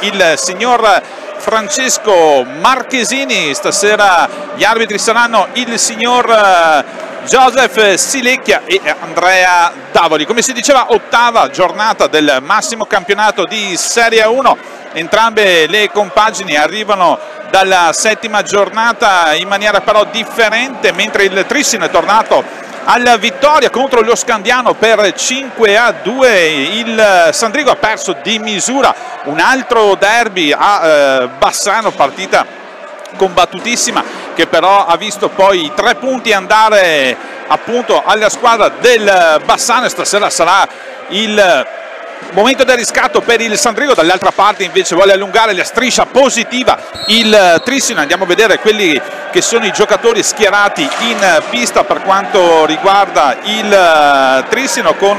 il signor Francesco Marchesini, stasera gli arbitri saranno il signor eh, Joseph Silecchia e Andrea Davoli. Come si diceva, ottava giornata del massimo campionato di Serie 1, entrambe le compagini arrivano dalla settima giornata in maniera però differente, mentre il Trissin è tornato alla vittoria contro lo Scandiano per 5 a 2 il Sandrigo ha perso di misura. Un altro derby a eh, Bassano partita combattutissima che però ha visto poi i tre punti andare appunto alla squadra del Bassano. E stasera sarà il momento del riscatto per il Sandrigo dall'altra parte invece vuole allungare la striscia positiva il Trissino andiamo a vedere quelli che sono i giocatori schierati in pista per quanto riguarda il eh, Trissino con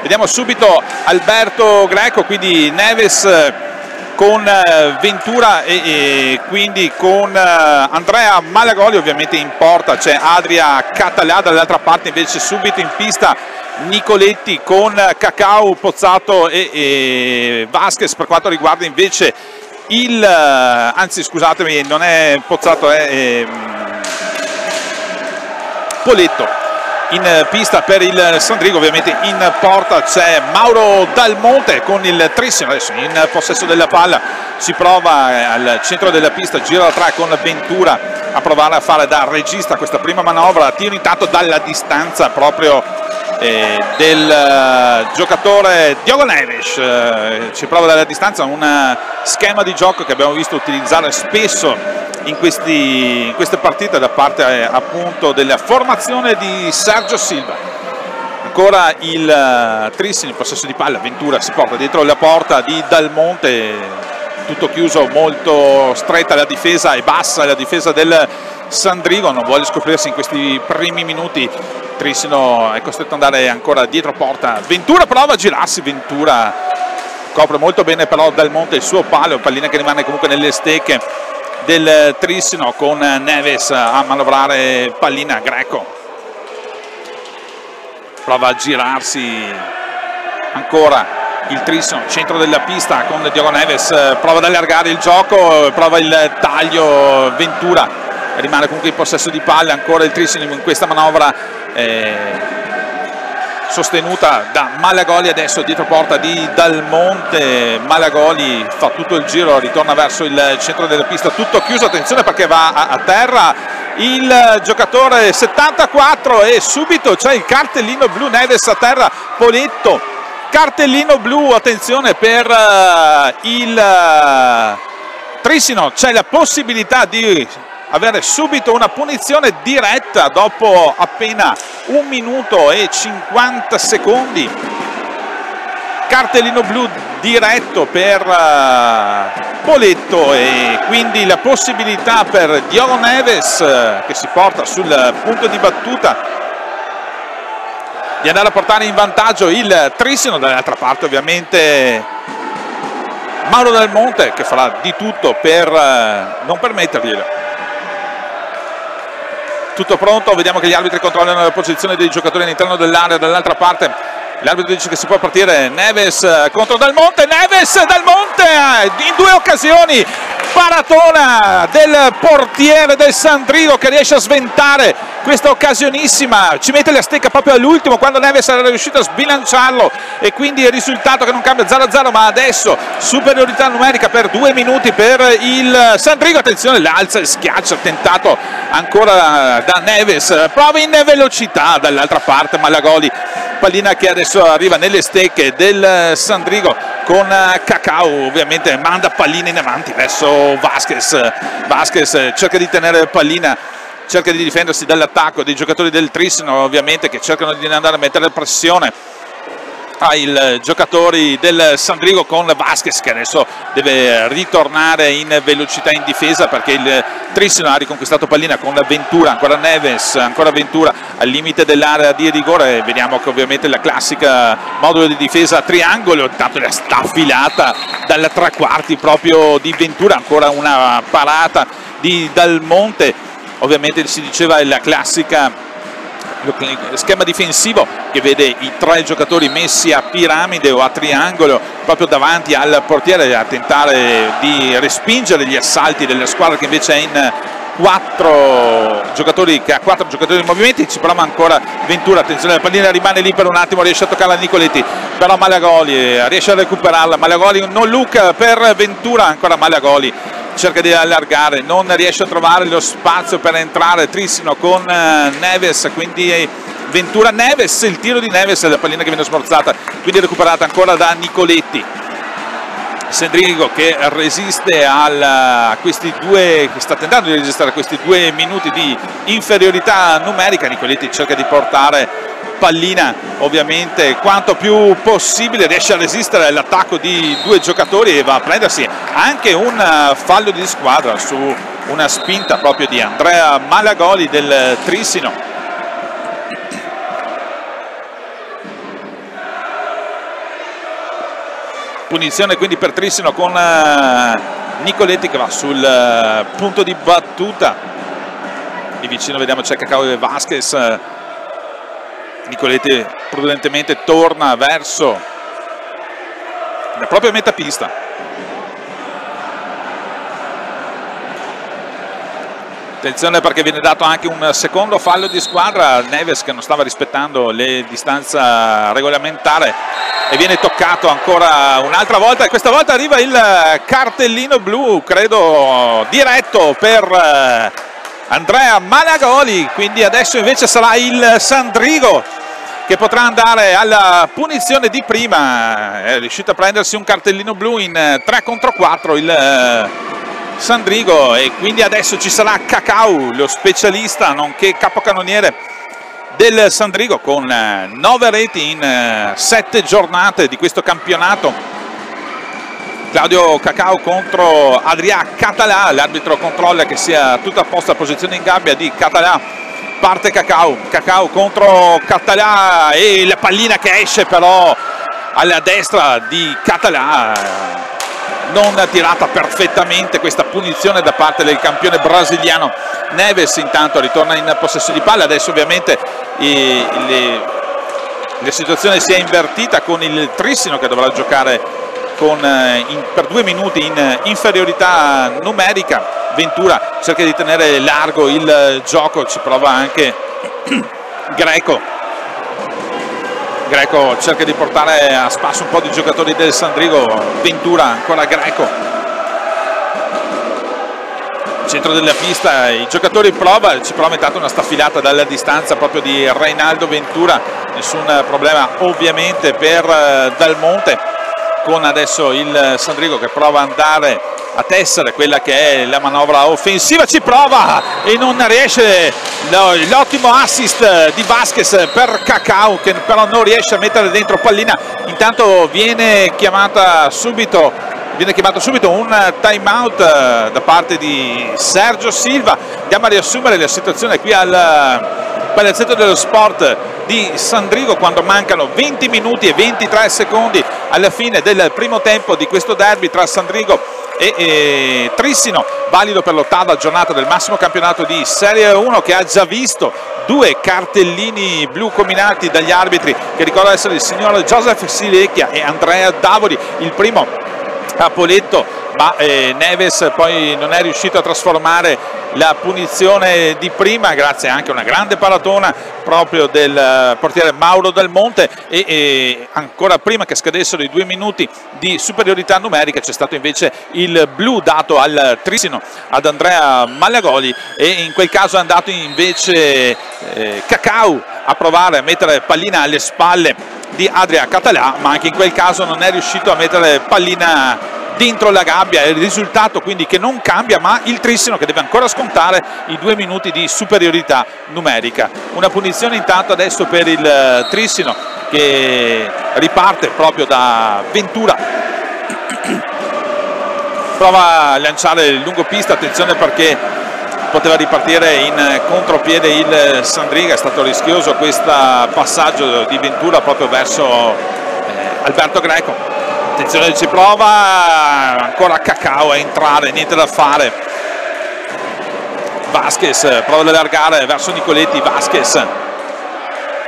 vediamo subito Alberto Greco quindi Neves con eh, Ventura e, e, quindi con eh, Andrea Malagoli ovviamente in porta c'è Adria Català dall'altra parte invece subito in pista Nicoletti con Cacao, Pozzato e, e Vasquez. Per quanto riguarda invece il, anzi scusatemi non è Pozzato è, è Poletto in pista per il Sandrigo ovviamente in porta c'è Mauro Dalmonte con il Trissimo adesso in possesso della palla si prova eh, al centro della pista gira da tre con Ventura a provare a fare da regista questa prima manovra. Tiro intanto dalla distanza proprio eh, del uh, giocatore Diogo Neves eh, ci prova dalla distanza un schema di gioco che abbiamo visto utilizzare spesso in, questi, in queste partite da parte eh, appunto della formazione di Sergio Silva. Ancora il uh, Trissi in possesso di palla Ventura si porta dietro la porta di Dalmonte tutto chiuso molto stretta la difesa e bassa la difesa del Sandrigo non vuole scoprirsi in questi primi minuti Trissino è costretto ad andare ancora dietro porta. Ventura prova a girarsi Ventura copre molto bene però Dal Monte il suo palo pallina che rimane comunque nelle stecche del Trissino con Neves a manovrare pallina Greco. Prova a girarsi ancora il Trissino, centro della pista con Diogo Neves, prova ad allargare il gioco, prova il taglio Ventura, rimane comunque in possesso di palle, ancora il Trissino in questa manovra eh, sostenuta da Malagoli adesso dietro porta di Dalmonte. Malagoli fa tutto il giro ritorna verso il centro della pista tutto chiuso attenzione perché va a, a terra il giocatore 74 e subito c'è il cartellino blu Neves a terra Poletto cartellino blu attenzione per uh, il uh, Trissino c'è la possibilità di avere subito una punizione diretta dopo appena un minuto e 50 secondi. Cartellino blu diretto per uh, Poletto e quindi la possibilità per Diogo Neves uh, che si porta sul punto di battuta di andare a portare in vantaggio il Trissino dall'altra parte ovviamente Mauro Del Monte che farà di tutto per uh, non permetterglielo tutto pronto, vediamo che gli arbitri controllano la posizione dei giocatori all'interno dell'area, dall'altra parte l'arbitro dice che si può partire, Neves eh, contro Dal Monte, Neves Dal Monte eh, in due occasioni, paratona del portiere del Sandrigo che riesce a sventare questa occasionissima, ci mette la stecca proprio all'ultimo quando Neves era riuscito a sbilanciarlo e quindi il risultato che non cambia 0-0 ma adesso superiorità numerica per due minuti per il Sandrigo, attenzione l'alza e schiaccia, tentato ancora da Neves, prova in velocità dall'altra parte Malagoli, pallina che adesso arriva nelle stecche del Sandrigo con Cacao ovviamente manda pallina in avanti verso Vasquez, Vasquez cerca di tenere pallina cerca di difendersi dall'attacco dei giocatori del Trissino ovviamente che cercano di andare a mettere pressione ai giocatori del Sandrigo con Vasquez che adesso deve ritornare in velocità in difesa perché il Trissino ha riconquistato pallina con Ventura, ancora Neves, ancora Ventura al limite dell'area di rigore, vediamo che ovviamente la classica modulo di difesa a triangolo, intanto la staffilata dalla tre quarti proprio di Ventura, ancora una parata di Dalmonte. Ovviamente si diceva la classica schema difensivo che vede i tre giocatori messi a piramide o a triangolo proprio davanti al portiere a tentare di respingere gli assalti della squadra che invece è in quattro giocatori che ha quattro giocatori in movimenti ci prova ancora Ventura attenzione la pallina rimane lì per un attimo riesce a toccarla Nicoletti però Malagoli eh, riesce a recuperarla Malagoli un no look per Ventura ancora Malagoli cerca di allargare non riesce a trovare lo spazio per entrare Trissino con eh, Neves quindi Ventura Neves il tiro di Neves la pallina che viene smorzata quindi recuperata ancora da Nicoletti. Sendrigo che resiste al, a questi due, sta tentando di resistere a questi due minuti di inferiorità numerica, Nicoletti cerca di portare pallina ovviamente quanto più possibile, riesce a resistere all'attacco di due giocatori e va a prendersi anche un fallo di squadra su una spinta proprio di Andrea Malagoli del Trissino. Punizione quindi per Trissino con uh, Nicoletti che va sul uh, punto di battuta. Lì vicino vediamo c'è Cacao e Vasquez Nicoletti prudentemente torna verso la propria metapista attenzione perché viene dato anche un secondo fallo di squadra Neves che non stava rispettando le distanze regolamentari e viene toccato ancora un'altra volta e questa volta arriva il cartellino blu credo diretto per eh, Andrea Malagoli quindi adesso invece sarà il Sandrigo che potrà andare alla punizione di prima è riuscito a prendersi un cartellino blu in 3 contro 4 il eh, Sandrigo e quindi adesso ci sarà Cacau lo specialista nonché capocannoniere del Sandrigo con 9 eh, reti in 7 eh, giornate di questo campionato. Claudio Cacao contro Adrià Català, l'arbitro controlla che sia tutta a posto la posizione in gabbia di Català. Parte Cacao, Cacao contro Català e la pallina che esce però alla destra di Català. Non tirata perfettamente questa punizione da parte del campione brasiliano Neves. Intanto ritorna in possesso di palla. Adesso ovviamente i, le, la situazione si è invertita con il Trissino che dovrà giocare con, eh, in, per due minuti in inferiorità numerica. Ventura cerca di tenere largo il gioco ci prova anche Greco. Greco cerca di portare a spasso un po' di giocatori del Sandrigo, Ventura ancora Greco. Centro della pista, i giocatori prova, ci prova intanto una staffilata dalla distanza proprio di Reinaldo Ventura, nessun problema ovviamente per eh, Con adesso il Sandrigo che prova ad andare a tessere quella che è la manovra offensiva, ci prova e non riesce l'ottimo assist di Vasquez per Cacao che però non riesce a mettere dentro pallina, intanto viene chiamata subito viene chiamato subito un time out da parte di Sergio Silva. Andiamo a riassumere la situazione qui al palazzetto dello sport di Sandrigo quando mancano 20 minuti e 23 secondi alla fine del primo tempo di questo derby tra Sandrigo e, e Trissino, valido per l'ottava giornata del massimo campionato di Serie 1 che ha già visto due cartellini blu combinati dagli arbitri che ricorda essere il signor Joseph Silecchia e Andrea Davoli, il primo a Poletto ma eh, Neves poi non è riuscito a trasformare la punizione di prima grazie anche a una grande paratona proprio del eh, portiere Mauro Del Monte e, e ancora prima che scadessero i due minuti di superiorità numerica c'è stato invece il blu dato al Trissino ad Andrea Malagoli e in quel caso è andato invece eh, Cacau a provare a mettere pallina alle spalle di Adria Català ma anche in quel caso non è riuscito a mettere pallina dentro la gabbia, il risultato quindi che non cambia ma il Trissino che deve ancora scontare i due minuti di superiorità numerica. Una punizione intanto adesso per il eh, Trissino che riparte proprio da Ventura prova a lanciare il lungo pista, attenzione perché poteva ripartire in contropiede il Sandriga, è stato rischioso questo passaggio di Ventura proprio verso eh, Alberto Greco. Attenzione ci prova ancora Cacao a entrare niente da fare. Vasquez prova ad allargare verso Nicoletti Vasquez.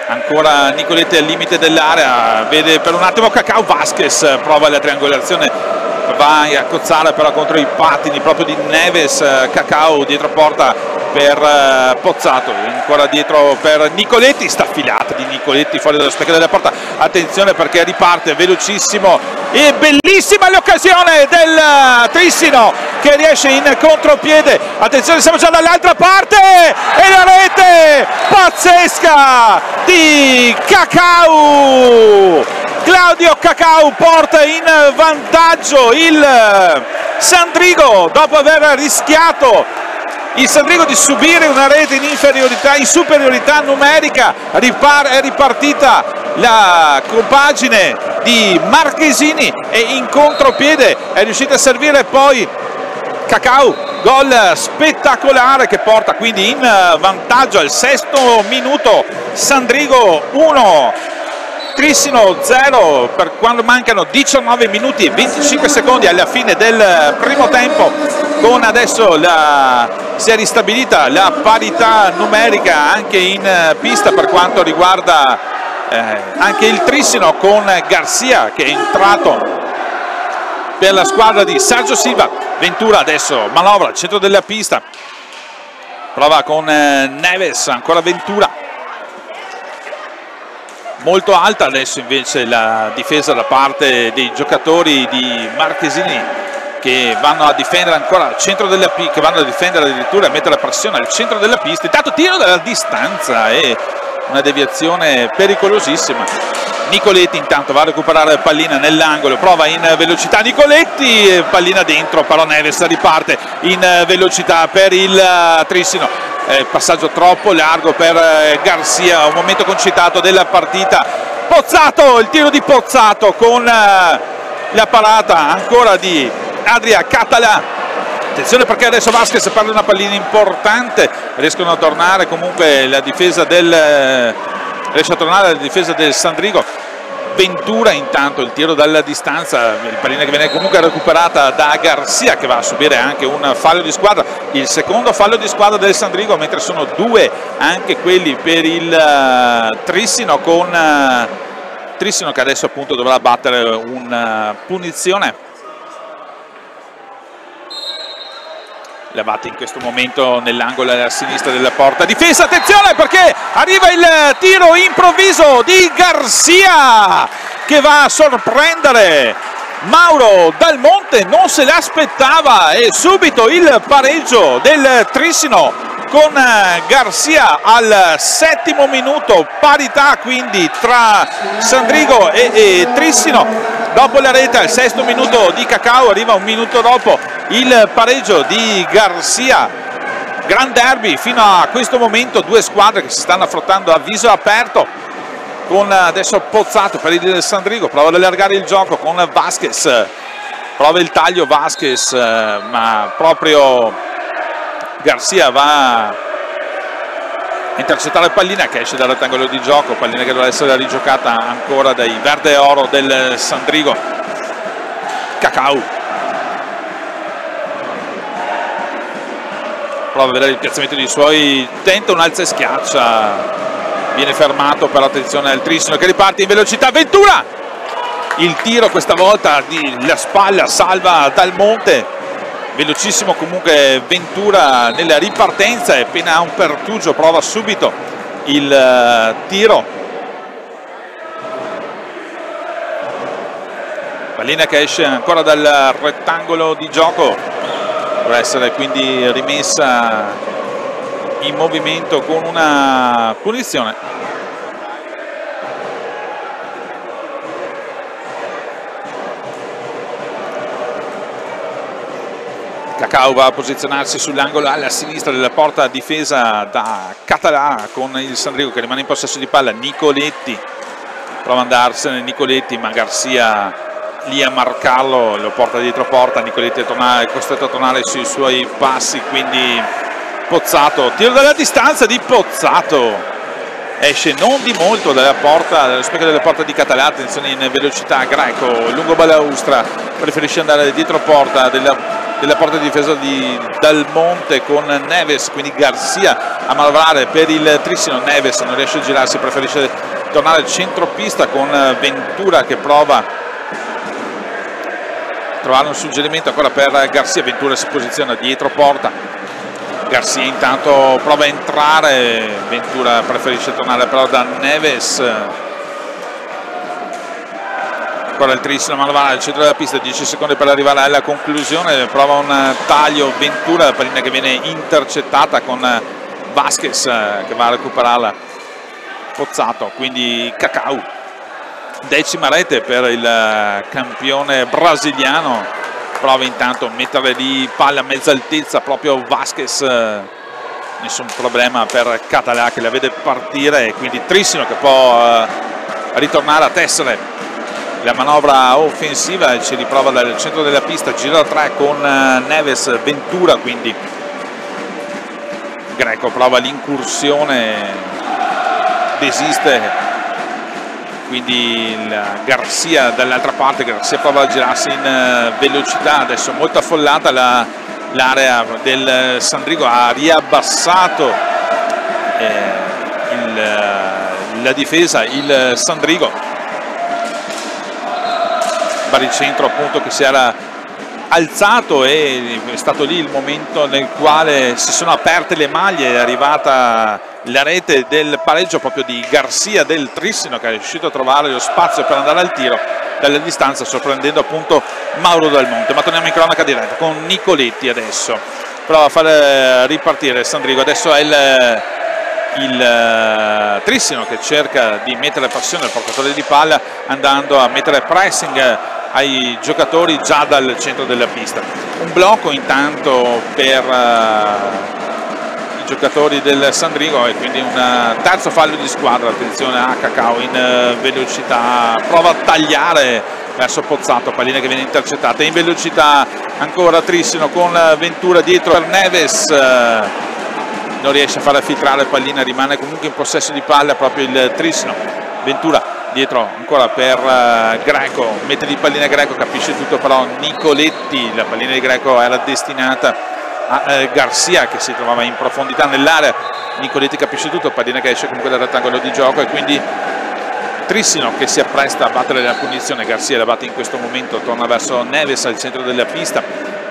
Ancora Nicoletti al limite dell'area vede per un attimo Cacao Vasquez prova la triangolazione va a cozzare però contro i pattini proprio di Neves Cacao dietro porta per uh, Pozzato, ancora dietro per Nicoletti, sta filata di Nicoletti fuori dallo specchio della porta, attenzione perché riparte velocissimo e bellissima l'occasione del Trissino che riesce in contropiede, attenzione siamo già dall'altra parte e la rete pazzesca di Cacao, Claudio Cacao porta in vantaggio il Sandrigo dopo aver rischiato il Sandrigo di subire una rete in inferiorità, in superiorità numerica, Ripar è ripartita la compagine di Marchesini e in contropiede è riuscita a servire poi Cacao, gol spettacolare che porta quindi in vantaggio al sesto minuto Sandrigo 1 Trissino 0 per quando mancano 19 minuti e 25 secondi alla fine del primo tempo. Con adesso la, si è ristabilita la parità numerica anche in pista per quanto riguarda eh, anche il Trissino con Garcia che è entrato per la squadra di Sergio Silva. Ventura adesso manovra al centro della pista. Prova con eh, Neves ancora Ventura molto alta adesso invece la difesa da parte dei giocatori di Marchesini che vanno a difendere ancora al centro della pista, che vanno a difendere addirittura e mettere la pressione al centro della pista. Intanto tiro dalla distanza e una deviazione pericolosissima. Nicoletti intanto va a recuperare pallina nell'angolo, prova in velocità Nicoletti, pallina dentro, però Neves riparte in velocità per il Trissino eh, passaggio troppo largo per eh, Garcia, un momento concitato della partita. Pozzato, il tiro di Pozzato con eh, la parata ancora di Adria Català. Attenzione perché adesso Vasquez perde una pallina importante, riescono a tornare comunque la difesa del, eh, riesce a tornare la difesa del Sandrigo Ventura intanto il tiro dalla distanza, il pallina che viene comunque recuperata da Garcia che va a subire anche un fallo di squadra, il secondo fallo di squadra del Sandrigo mentre sono due anche quelli per il uh, Trissino con uh, Trissino che adesso appunto dovrà battere una punizione levati in questo momento nell'angolo a sinistra della porta. Difesa attenzione perché arriva il tiro improvviso di Garcia che va a sorprendere Mauro Dal Monte non se l'aspettava e subito il pareggio del Trissino con Garcia al settimo minuto parità quindi tra Sandrigo e, e Trissino dopo la rete al sesto minuto di Cacao arriva un minuto dopo il pareggio di Garcia. Gran derby fino a questo momento due squadre che si stanno affrontando a viso aperto con adesso Pozzato per il Sandrigo prova ad allargare il gioco con Vasquez. Prova il taglio Vasquez ma proprio Garcia va intercettare pallina che esce dal rettangolo di gioco pallina che dovrà essere rigiocata ancora dai verde oro del Sandrigo. Cacao. Prova a vedere il piazzamento dei suoi, tenta un alza e schiaccia, viene fermato per l'attenzione del Trissino che riparte in velocità, Ventura! Il tiro questa volta di la spalla salva dal monte, velocissimo comunque Ventura nella ripartenza e appena ha un pertugio prova subito il uh, tiro. Pallina che esce ancora dal rettangolo di gioco dovrà essere quindi rimessa in movimento con una punizione Cacao va a posizionarsi sull'angolo alla sinistra della porta difesa da Català con il Sandrigo che rimane in possesso di palla. Nicoletti prova ad andarsene. Nicoletti ma Garcia lì a marcarlo, lo porta dietro porta, Nicoletti è, tornare, è costretto a tornare sui suoi passi, quindi Pozzato, tiro dalla distanza di Pozzato, esce non di molto dalla porta, dallo specchio della porta di Català, attenzione in velocità, Greco, lungo balaustra, preferisce andare dietro porta della della porta di difesa di Dal Monte con Neves, quindi Garcia a manovrare per il Trissino, Neves non riesce a girarsi, preferisce tornare al centropista con Ventura che prova a trovare un suggerimento ancora per Garcia, Ventura si posiziona dietro porta, Garcia intanto prova a entrare, Ventura preferisce tornare però da Neves ancora il trissimo Manovara al centro della pista 10 secondi per arrivare alla conclusione prova un taglio Ventura la pallina che viene intercettata con Vasquez eh, che va a recuperarla. Pozzato quindi Cacao decima rete per il campione brasiliano. Prova intanto a mettere lì palla a mezza altezza proprio Vasquez eh, nessun problema per Català che la vede partire quindi Trissino che può eh, ritornare a tessere la manovra offensiva ci riprova dal centro della pista gira 3 con eh, Neves Ventura quindi Greco prova l'incursione desiste. Quindi il Garcia dall'altra parte Garcia prova a girarsi in eh, velocità adesso molto affollata l'area la, del Sandrigo ha riabbassato eh, il, la difesa il Sandrigo baricentro appunto che si era alzato e è stato lì il momento nel quale si sono aperte le maglie è arrivata la rete del pareggio proprio di Garcia del Trissino che è riuscito a trovare lo spazio per andare al tiro dalla distanza sorprendendo appunto Mauro Dal Monte ma torniamo in cronaca diretta con Nicoletti adesso. Prova a fare ripartire Sandrigo. Adesso è il il uh, Trissino che cerca di mettere passione al portatore di palla andando a mettere pressing ai giocatori già dal centro della pista. Un blocco intanto per uh, i giocatori del Sandrigo e quindi un uh, terzo fallo di squadra, attenzione a Cacao in uh, velocità, prova a tagliare verso Pozzato, pallina che viene intercettata in velocità ancora Trissino con Ventura dietro per Neves non riesce a far filtrare pallina rimane comunque in possesso di palla proprio il Trissino Ventura dietro ancora per uh, Greco, mette di pallina Greco, capisce tutto però Nicoletti, la pallina di Greco era destinata a uh, Garcia che si trovava in profondità nell'area, Nicoletti capisce tutto, pallina che esce comunque dal rettangolo di gioco e quindi Trissino che si appresta a battere la punizione, Garcia la batte in questo momento, torna verso Neves al centro della pista,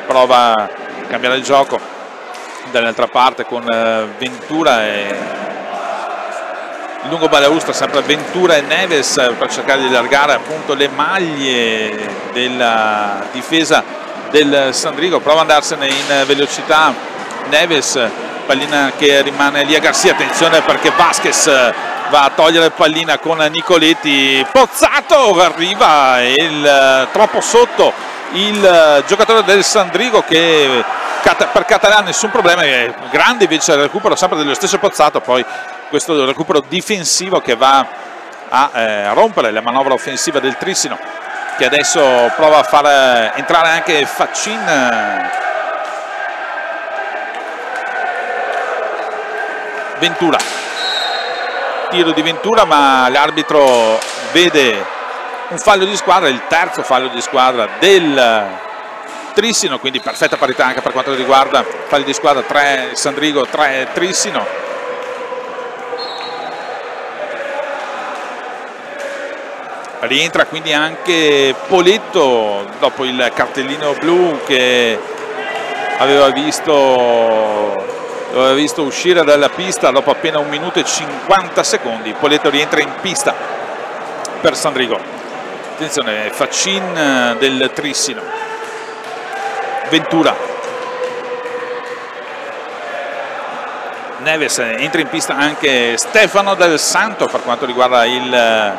prova a cambiare il gioco dall'altra parte con uh, Ventura e lungo balaustra sempre Ventura e Neves per cercare di allargare appunto le maglie della difesa del Sandrigo prova ad andarsene in velocità. Neves pallina che rimane lì a Garcia. Attenzione perché Vasquez va a togliere pallina con Nicoletti. Pozzato arriva il, troppo sotto il giocatore del Sandrigo che per Català nessun problema grande invece il recupero sempre dello stesso Pozzato poi questo recupero difensivo che va a eh, rompere la manovra offensiva del Trissino che adesso prova a far eh, entrare anche Faccin Ventura. Tiro di Ventura ma l'arbitro vede un fallo di squadra il terzo fallo di squadra del Trissino quindi perfetta parità anche per quanto riguarda falli di squadra 3 Sandrigo 3 Trissino rientra quindi anche Poletto dopo il cartellino blu che aveva visto, aveva visto uscire dalla pista dopo appena un minuto e 50 secondi. Poletto rientra in pista per Sandrigo attenzione Faccin del Trissino. Ventura. Neves entra in pista anche Stefano del Santo per quanto riguarda il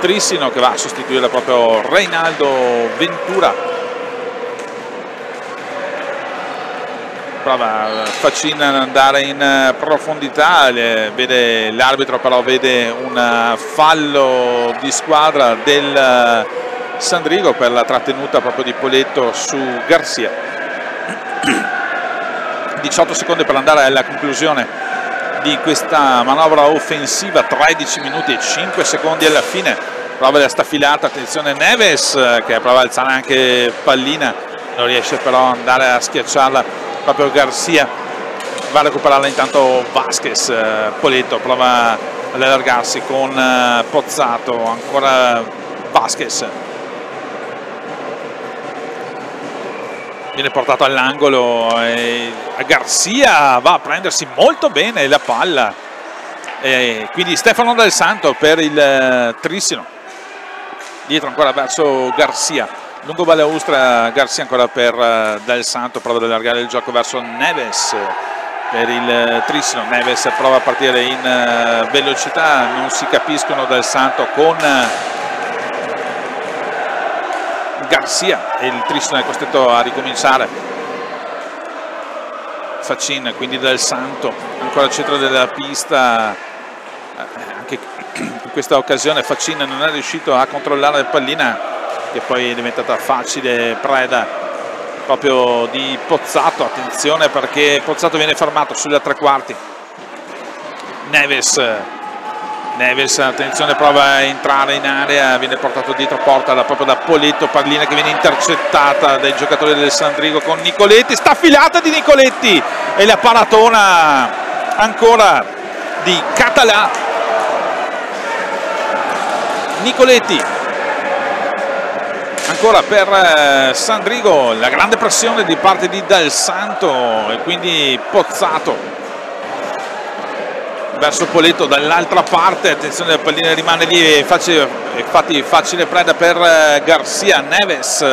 Trissino che va a sostituire proprio Reinaldo Ventura. Prova Faccin ad andare in profondità vede l'arbitro però vede un fallo di squadra del Sandrigo per la trattenuta proprio di Poletto su Garcia. 18 secondi per andare alla conclusione di questa manovra offensiva 13 minuti e 5 secondi alla fine. Prova la staffilata attenzione Neves che prova a alzare anche pallina. Non riesce però ad andare a schiacciarla proprio Garcia. Va a recuperarla intanto Vasquez Poletto prova ad allargarsi con Pozzato. Ancora Vasquez viene portato all'angolo e Garcia va a prendersi molto bene la palla. E quindi Stefano Del Santo per il eh, Trissino. Dietro ancora verso Garcia. Lungo balaustra Garcia ancora per uh, Del Santo. Prova ad allargare il gioco verso Neves per il uh, Trissino. Neves prova a partire in velocità. Non si capiscono Del Santo con Garcia e il Trissino è costretto a ricominciare. Facin quindi Del Santo ancora al centro della pista. Anche in questa occasione Facin non è riuscito a controllare la pallina che poi è diventata facile preda proprio di Pozzato. Attenzione perché Pozzato viene fermato sulla tre quarti. Neves Neves attenzione prova a entrare in area viene portato dietro porta proprio da Poletto pallina che viene intercettata dai giocatori del Sandrigo con Nicoletti sta filata di Nicoletti e la paratona ancora di Català. Nicoletti ancora per eh, Sandrigo la grande pressione di parte di Dal Santo e quindi Pozzato verso Poletto dall'altra parte attenzione la pallina rimane lì facile, infatti facile preda per eh, Garcia Neves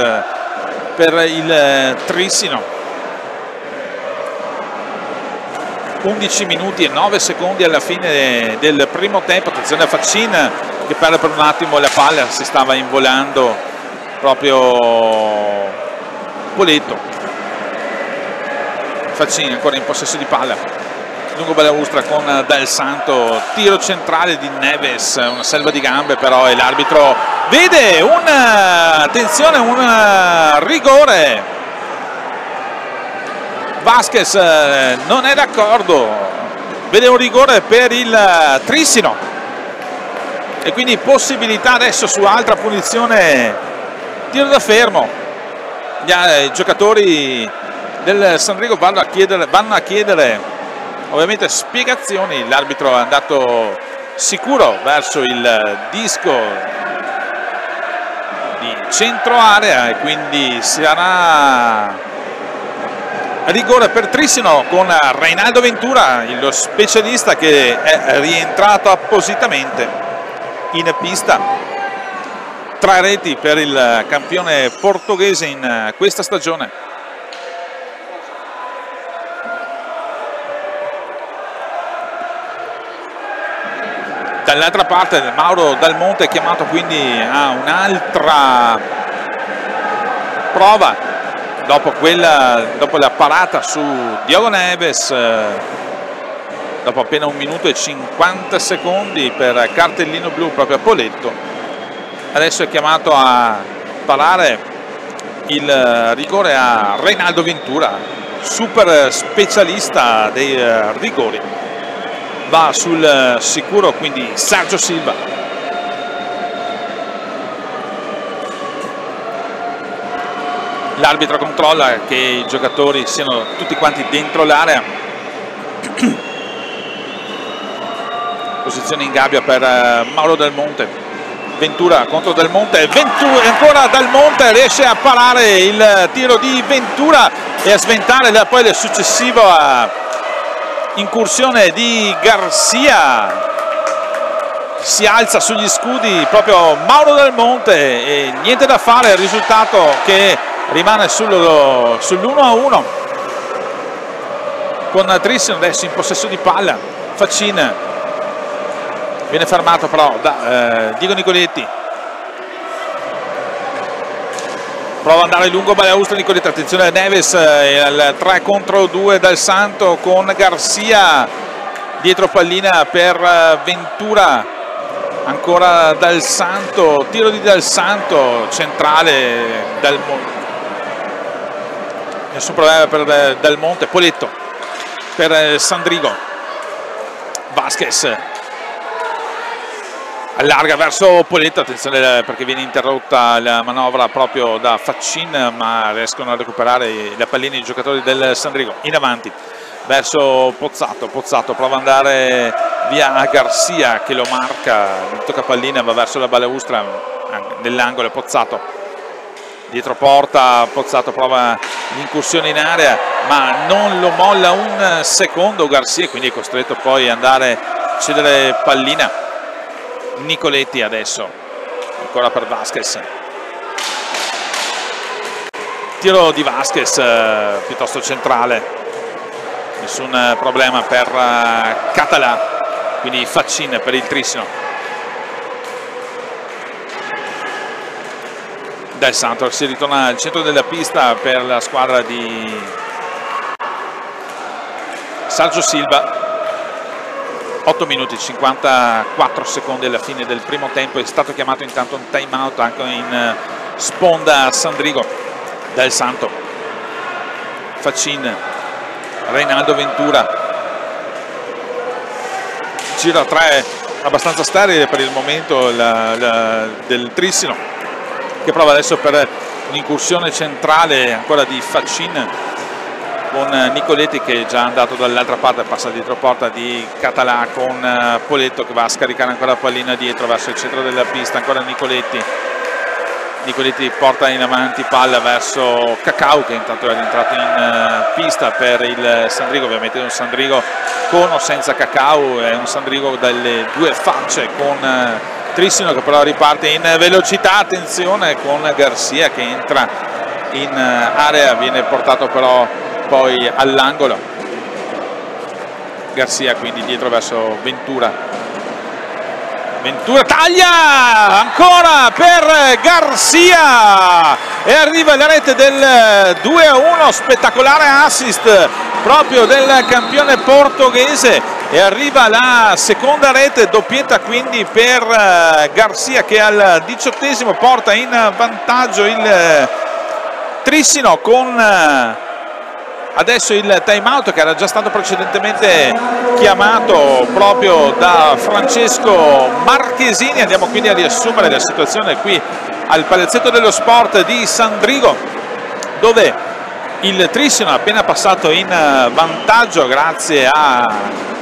per il eh, Trissino. 11 minuti e 9 secondi alla fine del primo tempo attenzione a Faccin che perde per un attimo la palla si stava involando proprio Poletto. Faccini ancora in possesso di palla lungo balaustra con Del Santo. Tiro centrale di Neves una selva di gambe però e l'arbitro vede un attenzione un rigore. Vasquez eh, non è d'accordo. Vede un rigore per il Trissino. E quindi possibilità adesso su altra punizione. Tiro da fermo. Eh, giocatori del Sanrigo vanno a chiedere, vanno a chiedere ovviamente spiegazioni l'arbitro è andato sicuro verso il disco di centro area e quindi sarà rigore per Trissino con Reinaldo Ventura, lo specialista che è rientrato appositamente in pista. Tre reti per il campione portoghese in questa stagione. Dall'altra parte Mauro Dalmonte è chiamato quindi a un'altra prova dopo, quella, dopo la parata su Diogo Neves eh, dopo appena un minuto e 50 secondi per cartellino blu proprio a Poletto. Adesso è chiamato a parare il rigore a Reinaldo Ventura super specialista dei eh, rigori va sul sicuro quindi Sergio Silva. L'arbitro controlla che i giocatori siano tutti quanti dentro l'area. Posizione in gabbia per eh, Mauro Del Monte. Ventura contro Del Monte. Ventura, ancora Del Monte riesce a parare il tiro di Ventura e a sventare poi la successiva incursione di Garcia. Si alza sugli scudi proprio Mauro Del Monte e niente da fare il risultato che rimane sull'1 sull a 1 con Tristan adesso in possesso di palla Faccin. Viene fermato però da eh, Diego Nicoletti prova ad andare lungo Baleaustra Nicoletti attenzione a Neves eh, al 3 contro 2 dal Santo con Garcia dietro pallina per eh, Ventura. Ancora dal Santo tiro di Dal Santo centrale dal nessun problema per eh, Del Monte, Poletto per eh, Sandrigo, Vasquez, allarga verso Poletto, attenzione perché viene interrotta la manovra proprio da Faccin, ma riescono a recuperare la pallina i giocatori del Sandrigo. In avanti verso Pozzato, Pozzato prova ad andare via a Garcia che lo marca, tocca pallina, va verso la balaustra nell'angolo, Pozzato. Dietro porta, Pozzato prova l'incursione in area ma non lo molla un secondo Garcia quindi è costretto poi ad andare a cedere pallina Nicoletti adesso ancora per Vasquez. Tiro di Vasquez eh, piuttosto centrale. Nessun problema per eh, Català. Quindi Faccin per il Trissino. Del Santos si ritorna al centro della pista per la squadra di Sergio Silva 8 minuti e 54 secondi alla fine del primo tempo è stato chiamato intanto un time out anche in eh, sponda Sandrigo Del Santo. Facin Reinaldo Ventura. Giro 3 abbastanza sterile per il momento la, la, del Trissino che prova adesso per un'incursione centrale ancora di Facin con Nicoletti che è già andato dall'altra parte, passa dietro porta di Català con eh, Poletto che va a scaricare ancora la pallina dietro verso il centro della pista, ancora Nicoletti. Nicoletti porta in avanti palla verso Cacao che intanto è rientrato in eh, pista per il Sandrigo, ovviamente è un Sandrigo con o senza Cacao, è un Sandrigo dalle due facce con eh, Trissino che però riparte in velocità, attenzione con Garcia che entra in area, viene portato però poi all'angolo. Garcia quindi dietro verso Ventura. Ventura taglia! Ancora per Garcia! E arriva la rete del 2 a 1 spettacolare assist proprio del campione portoghese. E arriva la seconda rete doppietta quindi per eh, Garcia che al diciottesimo porta in vantaggio il Trissino con eh, adesso il time out che era già stato precedentemente chiamato proprio da Francesco Marchesini. Andiamo quindi a riassumere la situazione qui al palazzetto dello sport di Sandrigo dove il Trissino è appena passato in vantaggio grazie a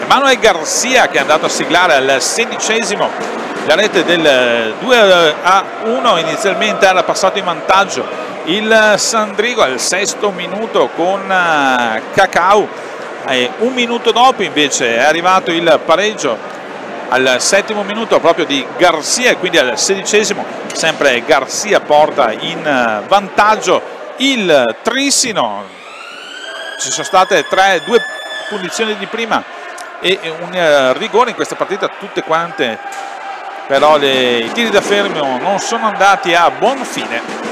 Emanuele Garcia che è andato a siglare al sedicesimo. La rete del 2 a 1 inizialmente era passato in vantaggio il Sandrigo al sesto minuto con eh, Cacao e un minuto dopo invece è arrivato il pareggio. Al settimo minuto proprio di Garcia e quindi al sedicesimo sempre Garcia porta in eh, vantaggio il Trissino. Ci sono state tre, due punizioni di prima e un eh, rigore in questa partita. Tutte quante però le, i tiri da fermo non sono andati a buon fine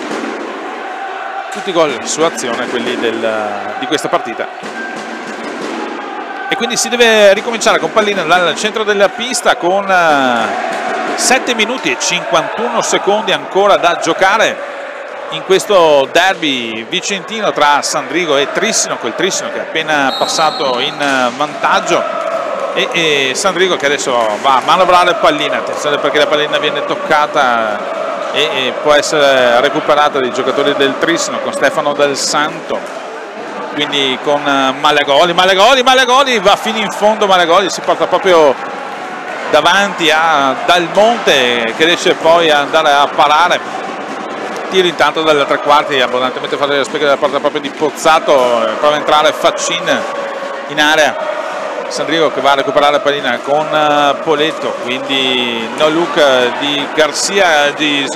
tutti i gol su azione quelli del, di questa partita. E quindi si deve ricominciare con pallina dal centro della pista con 7 eh, minuti e 51 secondi ancora da giocare in questo derby vicentino tra Sandrigo e Trissino, quel Trissino che è appena passato in vantaggio. E, e Sandrigo che adesso va a manovrare pallina, attenzione perché la pallina viene toccata e, può essere recuperata dai giocatori del Trissino con Stefano Del Santo. Quindi con eh, Malagoli, Malagoli, Malagoli va fino in fondo Malagoli, si porta proprio davanti a Dal Monte che riesce poi ad andare a parare. Tiro intanto dalle tre quarti abbondantemente fatto le specchie della porta proprio di Pozzato prova a entrare Faccin in area Sandrigo che va a recuperare la pallina con uh, Poletto quindi no look di Garcia di...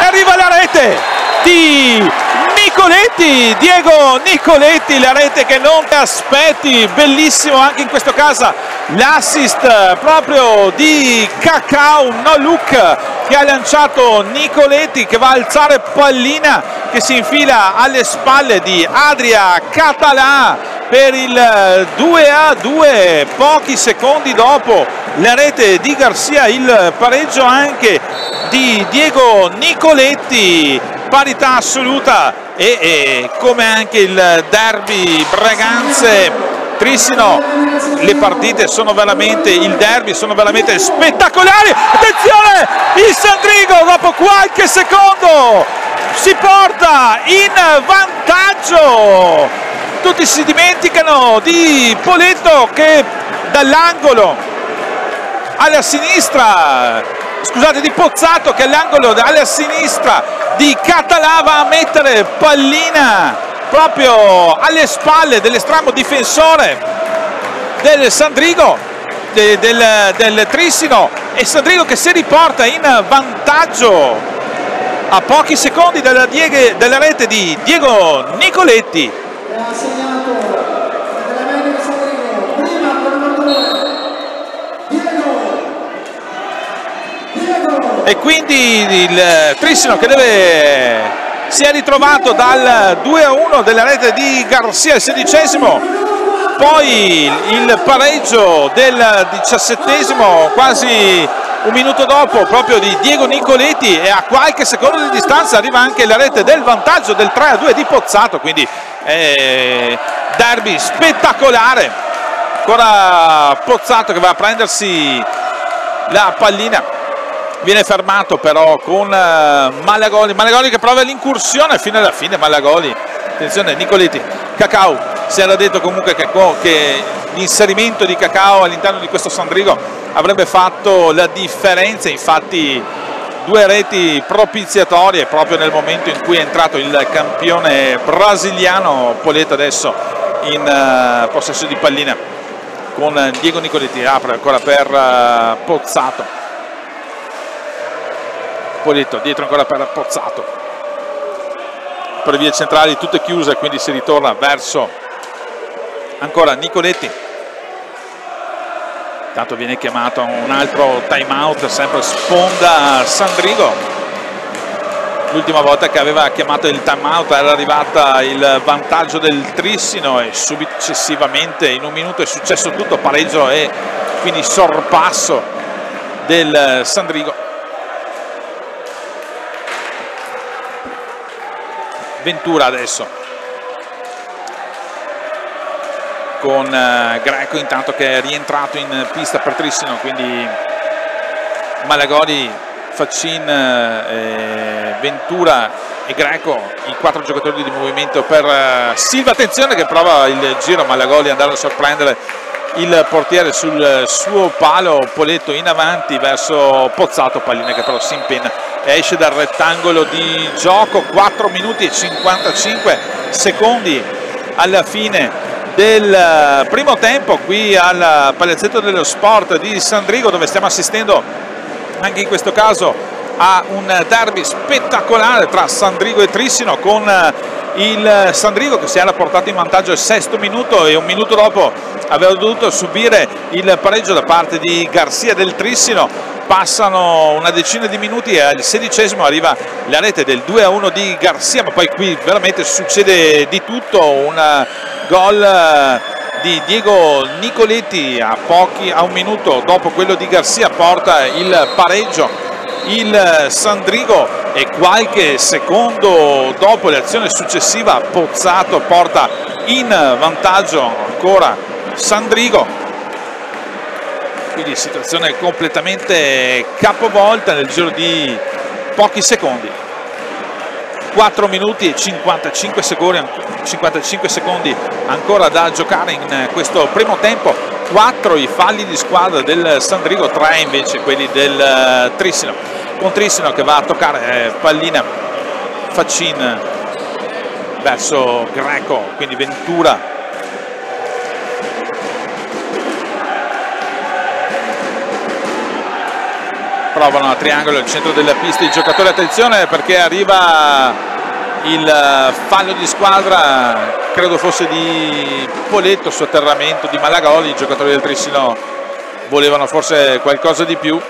arriva la rete di Nicoletti Diego Nicoletti la rete che non ti aspetti bellissimo anche in questo caso l'assist proprio di Cacao no look che ha lanciato Nicoletti che va a alzare pallina che si infila alle spalle di Adria Català per il 2 a 2 pochi secondi dopo la rete di Garcia il pareggio anche di Diego Nicoletti parità assoluta e, e come anche il derby Braganze Trissino le partite sono veramente il derby sono veramente spettacolari. Attenzione il Sandrigo dopo qualche secondo si porta in vantaggio tutti si dimenticano di Poletto che dall'angolo alla sinistra scusate di Pozzato che all'angolo alla sinistra di Catalava a mettere pallina proprio alle spalle dell'estremo difensore del Sandrigo de, del, del Trissino. E Sandrigo che si riporta in vantaggio a pochi secondi dalla, dalla rete di Diego Nicoletti e quindi il Trissino che deve si è ritrovato dal 2 a 1 della rete di Garcia il sedicesimo. Poi il pareggio del diciassettesimo quasi un minuto dopo proprio di Diego Nicoletti e a qualche secondo di distanza arriva anche la rete del vantaggio del 3 a 2 di Pozzato quindi eh, derby spettacolare. Ancora Pozzato che va a prendersi la pallina. Viene fermato però con uh, Malagoli, Malagoli che prova l'incursione fino alla fine Malagoli, attenzione Nicoletti, Cacao, si era detto comunque che, che l'inserimento di Cacao all'interno di questo Sandrigo avrebbe fatto la differenza, infatti due reti propiziatorie proprio nel momento in cui è entrato il campione brasiliano Poletto adesso in uh, possesso di pallina con Diego Nicoletti apre ancora per uh, Pozzato. Polito dietro ancora per Pozzato. Per vie centrali tutte chiuse quindi si ritorna verso ancora Nicoletti. Intanto viene chiamato un altro time out sempre sponda Sandrigo. L'ultima volta che aveva chiamato il time out era arrivata il vantaggio del Trissino e successivamente in un minuto è successo tutto pareggio e quindi sorpasso del Sandrigo. Ventura adesso con uh, Greco intanto che è rientrato in pista per Trissino quindi Malagodi, Faccin, eh, Ventura e Greco i quattro giocatori di movimento per uh, Silva. Attenzione che prova il giro Malagoli andare a sorprendere il portiere sul suo palo Poletto in avanti verso Pozzato pallina che però si impenna esce dal rettangolo di gioco. 4 minuti e 55 secondi alla fine del primo tempo qui al palazzetto dello sport di Sandrigo dove stiamo assistendo anche in questo caso a un derby spettacolare tra Sandrigo e Trissino con il Sandrigo che si era portato in vantaggio al sesto minuto e un minuto dopo aveva dovuto subire il pareggio da parte di Garzia del Trissino passano una decina di minuti e al sedicesimo arriva la rete del 2 a 1 di Garzia ma poi qui veramente succede di tutto un gol di Diego Nicoletti a, pochi, a un minuto dopo quello di Garzia porta il pareggio il Sandrigo e qualche secondo dopo l'azione successiva Pozzato porta in vantaggio ancora Sandrigo quindi situazione completamente capovolta nel giro di pochi secondi. 4 minuti e 55 secondi, 55 secondi ancora da giocare in questo primo tempo. 4 i falli di squadra del Sandrigo 3 invece quelli del Trissino. Con Trissino che va a toccare eh, pallina Faccin verso Greco quindi Ventura provano a triangolo il centro della pista i giocatori attenzione perché arriva il fallo di squadra credo fosse di Poletto sotterramento di Malagoli i giocatori del Trissino volevano forse qualcosa di più.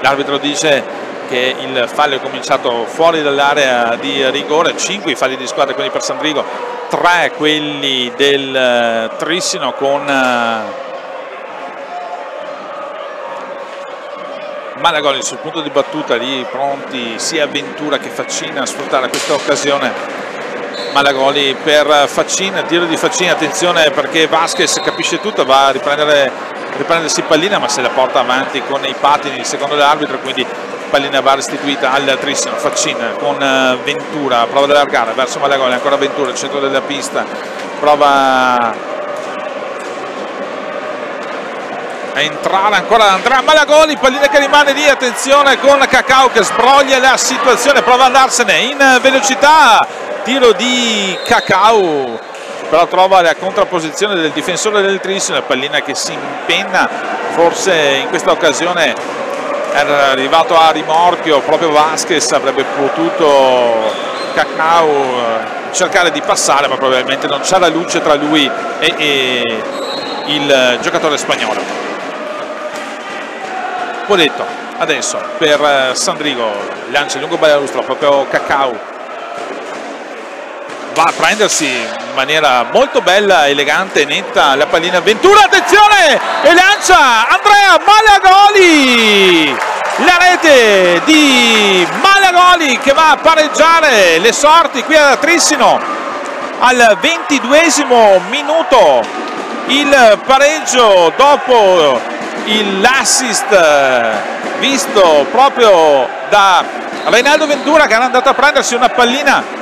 L'arbitro dice che il fallo è cominciato fuori dall'area di rigore, 5 i falli di squadra quelli per Sandrigo, 3 quelli del uh, Trissino con uh, Malagoli sul punto di battuta lì pronti sia Ventura che Faccina a sfruttare questa occasione. Malagoli per Faccina, tiro di Faccina, attenzione perché Vasquez capisce tutto, va a riprendersi pallina ma se la porta avanti con i pattini secondo l'arbitro quindi pallina va restituita al trissimo. Faccina con eh, Ventura, prova ad allargare verso Malagoli, ancora Ventura, il centro della pista, prova a entrare ancora Andrea Malagoli, pallina che rimane lì, attenzione con Cacao che sbroglia la situazione, prova ad andarsene in velocità, tiro di Cacao, però trova la contrapposizione del difensore del Trissimo, la pallina che si impenna, forse in questa occasione era arrivato a rimorchio, proprio Vasquez avrebbe potuto Cacao eh, cercare di passare, ma probabilmente non c'è la luce tra lui e, e il giocatore spagnolo. Poletto adesso per eh, Sandrigo lancia lungo Ballarustro proprio Cacao va a prendersi in maniera molto bella, elegante, netta la pallina. Ventura, attenzione! E lancia Andrea Malagoli! La rete di Malagoli che va a pareggiare le sorti qui ad Trissino. Al ventiduesimo minuto il pareggio dopo l'assist visto proprio da Reinaldo Ventura che era andato a prendersi una pallina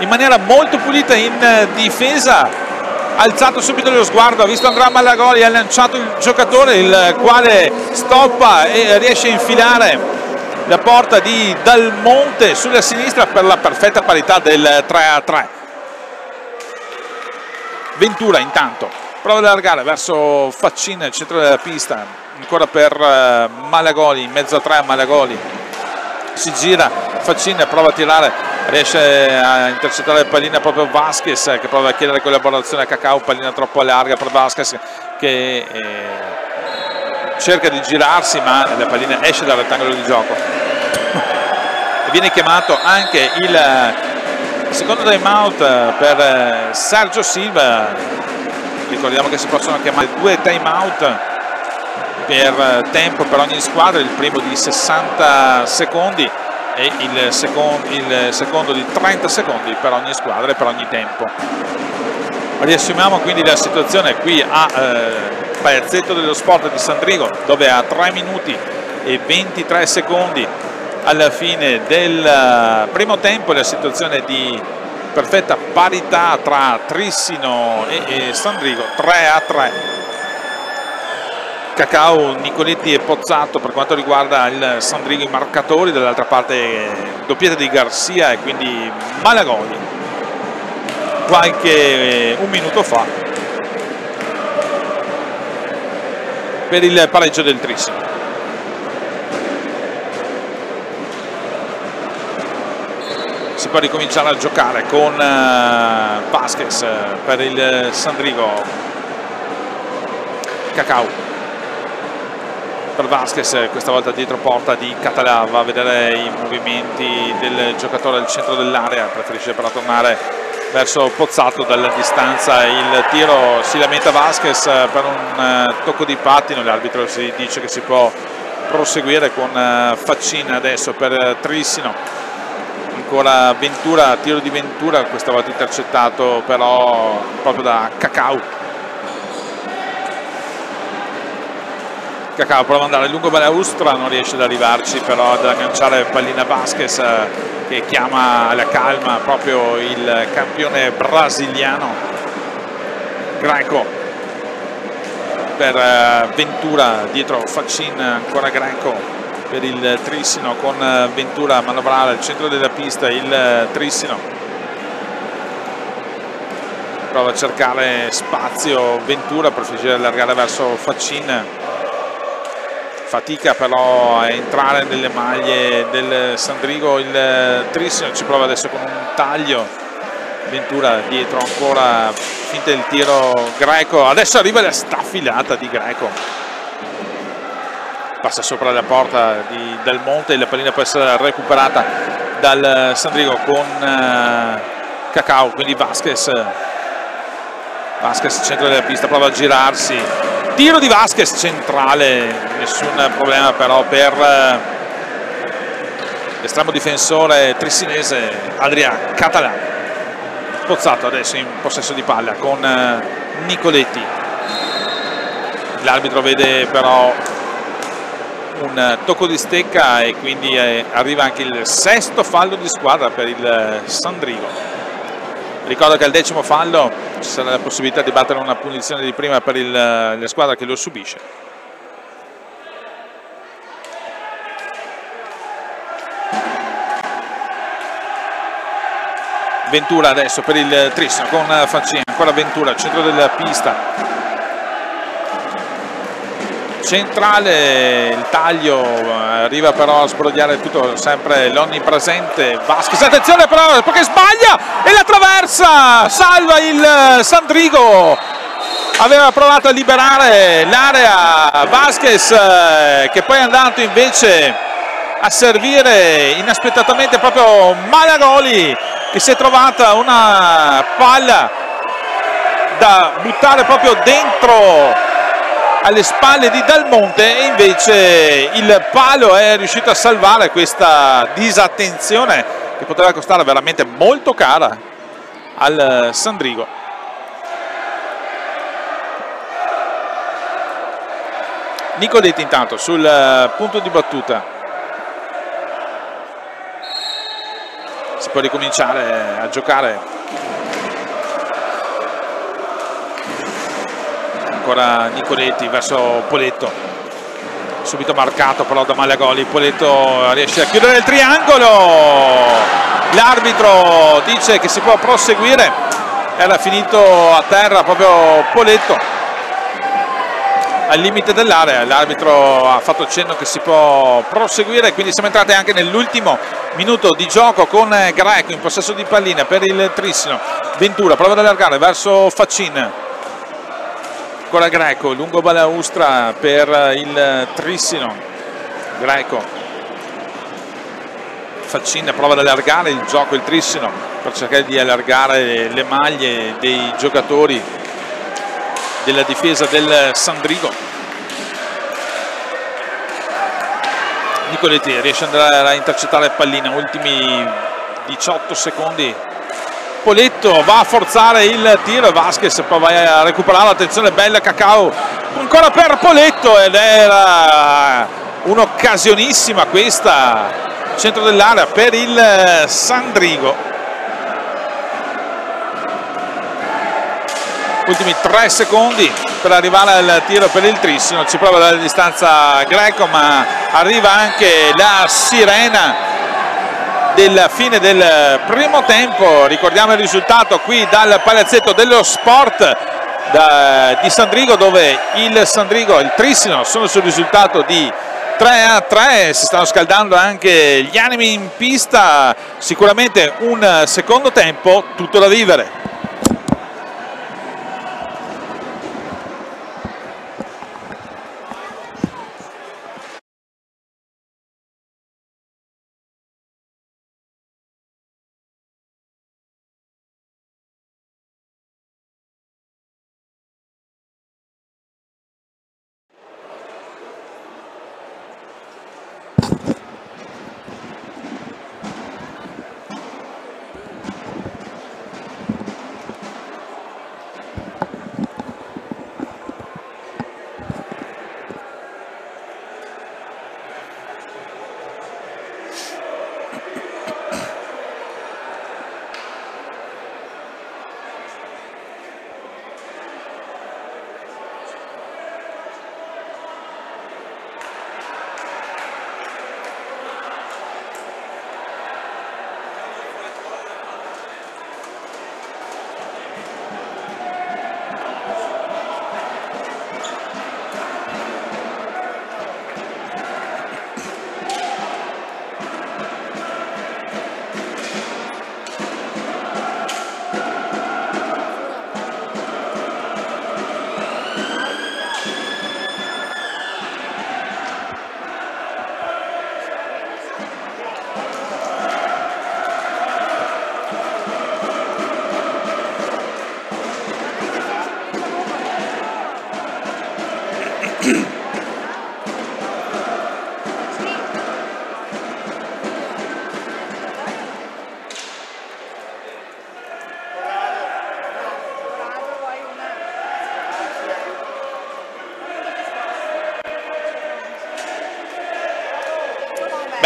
in maniera molto pulita in eh, difesa. Alzato subito lo sguardo, ha visto Andrea Malagoli, ha lanciato il giocatore il quale stoppa e riesce a infilare la porta di Dalmonte sulla sinistra per la perfetta parità del 3 a 3 Ventura intanto prova ad allargare verso Faccina il centro della pista ancora per eh, Malagoli in mezzo a tre a Malagoli. Si gira Faccina prova a tirare riesce a intercettare la pallina proprio Vasquez che prova a chiedere collaborazione a Cacao pallina troppo larga per Vasquez che eh, cerca di girarsi ma la pallina esce dal rettangolo di gioco. Viene chiamato anche il secondo time out per eh, Sergio Silva. Ricordiamo che si possono chiamare due time out per tempo per ogni squadra, il primo di 60 secondi e il secondo, il secondo di 30 secondi per ogni squadra e per ogni tempo. Riassumiamo quindi la situazione qui a eh, Palazzetto dello Sport di Sandrigo dove a 3 minuti e 23 secondi alla fine del eh, primo tempo la situazione di perfetta parità tra Trissino e, e Sandrigo 3 a 3 Cacao, Nicoletti e Pozzato per quanto riguarda il Sandrigo i marcatori dall'altra parte doppietta di Garcia e quindi Malagoli qualche un minuto fa per il pareggio del Trissino si può ricominciare a giocare con uh, Vasquez per il Sandrigo Cacao per Vasquez questa volta dietro porta di Català va a vedere i movimenti del giocatore al centro dell'area preferisce però tornare verso Pozzato dalla distanza. Il tiro si lamenta Vasquez per un uh, tocco di pattino. L'arbitro si dice che si può proseguire con Faccina adesso per Trissino. Ancora Ventura, tiro di Ventura, questa volta intercettato però proprio da Cacao. Cacao prova ad andare. Lungo Balaustra, non riesce ad arrivarci però ad agganciare pallina Vasquez eh, che chiama alla calma proprio il campione brasiliano Greco per eh, Ventura dietro Faccin ancora Greco per il Trissino con eh, Ventura a manovrare al centro della pista il Trissino. Prova a cercare spazio Ventura preferisce allargare verso Faccin fatica però a entrare nelle maglie del Sandrigo il eh, Trissino ci prova adesso con un taglio. Ventura dietro ancora finta il tiro Greco. Adesso arriva la staffilata di Greco. Passa sopra la porta di Del Monte la pallina può essere recuperata dal Sandrigo con uh, Cacao, quindi Vasquez. Vasquez centro della pista, prova a girarsi tiro di Vasquez centrale nessun problema però per eh, l'estremo difensore trissinese Adrian Català. Pozzato adesso in possesso di palla con eh, Nicoletti. L'arbitro vede però un tocco di stecca e quindi eh, arriva anche il sesto fallo di squadra per il Sandrigo ricordo che al decimo fallo ci sarà la possibilità di battere una punizione di prima per il, la squadra che lo subisce. Ventura adesso per il Tristano con Faccini, ancora Ventura, centro della pista centrale il taglio arriva però a sbrogliare tutto sempre l'onnipresente Vasquez attenzione però perché sbaglia e la traversa salva il Sandrigo. Aveva provato a liberare l'area Vasquez eh, che poi è andato invece a servire inaspettatamente proprio Malagoli che si è trovata una palla da buttare proprio dentro alle spalle di Dalmonte e invece il palo è riuscito a salvare questa disattenzione che poteva costare veramente molto cara al Sandrigo. Nicoletti intanto sul punto di battuta si può ricominciare a giocare ancora Nicoletti verso Poletto. Subito marcato però da Malagoli Poletto riesce a chiudere il triangolo. L'arbitro dice che si può proseguire. Era finito a terra proprio Poletto. Al limite dell'area l'arbitro ha fatto cenno che si può proseguire quindi siamo entrati anche nell'ultimo minuto di gioco con Greco in possesso di pallina per il Trissino. Ventura prova ad allargare verso Faccin ancora Greco, lungo balaustra per il Trissino, Greco, Faccina prova ad allargare il gioco, il Trissino, per cercare di allargare le maglie dei giocatori della difesa del Sandrigo. Nicoletti riesce ad andare a intercettare pallina, ultimi 18 secondi Poletto va a forzare il tiro Vasquez poi va a recuperare l'attenzione bella Cacao ancora per Poletto ed era un'occasionissima questa centro dell'area per il Sandrigo. Ultimi tre secondi per arrivare al tiro per il Trissino ci prova dalla distanza Greco ma arriva anche la Sirena della fine del primo tempo. Ricordiamo il risultato qui dal palazzetto dello sport da, di Sandrigo dove il Sandrigo e il Trissino sono sul risultato di 3 a 3 si stanno scaldando anche gli animi in pista. Sicuramente un secondo tempo tutto da vivere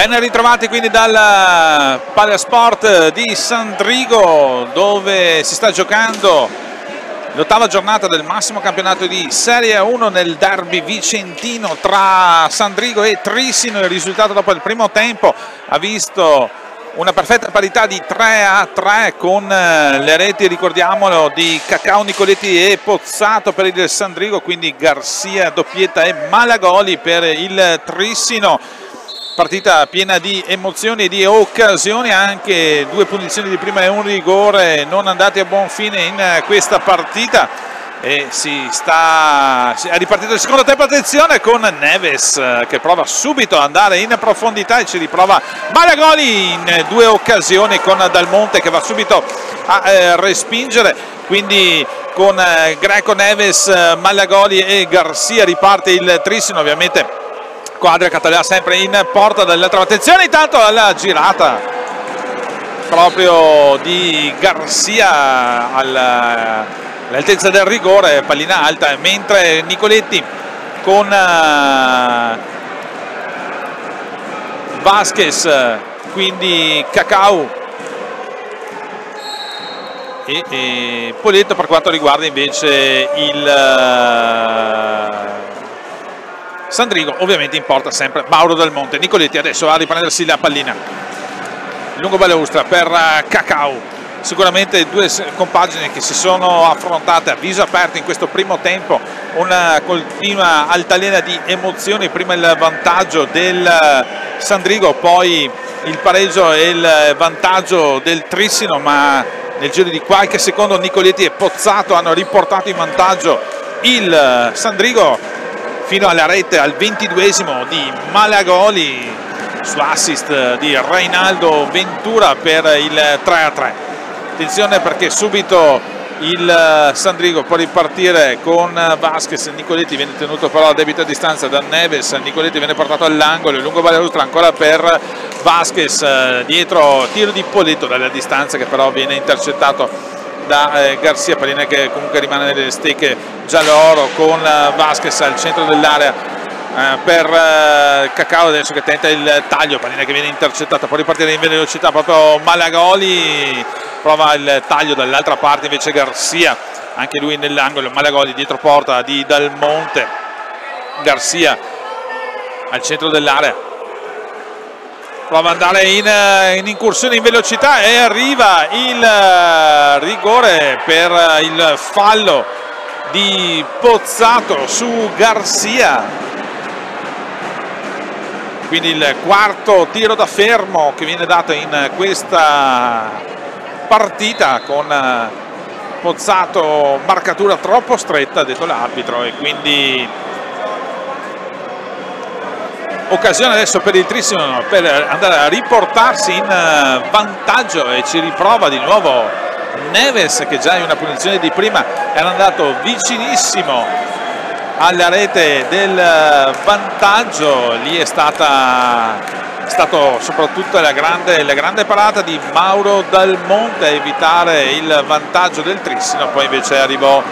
Ben ritrovati quindi dal Palasport di Sandrigo dove si sta giocando l'ottava giornata del massimo campionato di Serie 1 nel derby vicentino tra Sandrigo e Trissino. Il risultato dopo il primo tempo ha visto una perfetta parità di 3 a 3 con eh, le reti, ricordiamolo, di Cacao Nicoletti e Pozzato per il Sandrigo, quindi Garcia, doppietta e Malagoli per il Trissino partita piena di emozioni e di occasioni, anche due punizioni di prima e un rigore non andati a buon fine in questa partita. E si sta è ripartito il secondo tempo attenzione con Neves che prova subito ad andare in profondità e ci riprova Malagoli in due occasioni con Dalmonte che va subito a eh, respingere. Quindi con eh, Greco Neves, Malagoli e Garcia riparte il Trissino ovviamente squadra Catalea sempre in porta dall'altra attenzione intanto alla girata proprio di Garcia all'altezza del rigore pallina alta mentre Nicoletti con uh, Vasquez quindi Cacao e, e Poletto per quanto riguarda invece il uh, Sandrigo ovviamente in porta sempre Mauro Del Monte, Nicoletti adesso va a riprendersi la pallina, lungo balaustra per eh, Cacao, sicuramente due compagini che si sono affrontate a viso aperto in questo primo tempo, una continua altalena di emozioni, prima il vantaggio del eh, Sandrigo, poi il pareggio e il vantaggio del Trissino, ma nel giro di qualche secondo Nicoletti e Pozzato hanno riportato in vantaggio il eh, Sandrigo fino alla rete al ventiduesimo di Malagoli. Su assist di Reinaldo Ventura per il 3-3 attenzione perché subito il Sandrigo può ripartire con Vasquez, Nicoletti viene tenuto però a debita distanza da Neves, Nicoletti viene portato all'angolo, lungo Valerustra ancora per Vasquez, dietro tiro di Poletto dalla distanza che però viene intercettato da eh, Garcia, pallina che comunque rimane nelle stecche giallo-oro con eh, Vasquez al centro dell'area eh, per eh, Cacao adesso che tenta il taglio, pallina che viene intercettata, può ripartire in velocità proprio Malagoli, prova il taglio dall'altra parte invece Garcia, anche lui nell'angolo, Malagoli dietro porta di Dalmonte, Garcia al centro dell'area prova ad andare in, eh, in, incursione in velocità e arriva il eh, rigore per il fallo di Pozzato su Garcia. Quindi il quarto tiro da fermo che viene dato in questa partita con eh, Pozzato marcatura troppo stretta ha detto l'arbitro e quindi occasione adesso per il Trissimo per andare a riportarsi in eh, vantaggio e ci riprova di nuovo Neves che già in una punizione di prima era andato vicinissimo alla rete del eh, vantaggio. Lì è stata è stato soprattutto la grande, la grande parata di Mauro Dalmonte a evitare il vantaggio del Trissino poi invece arrivò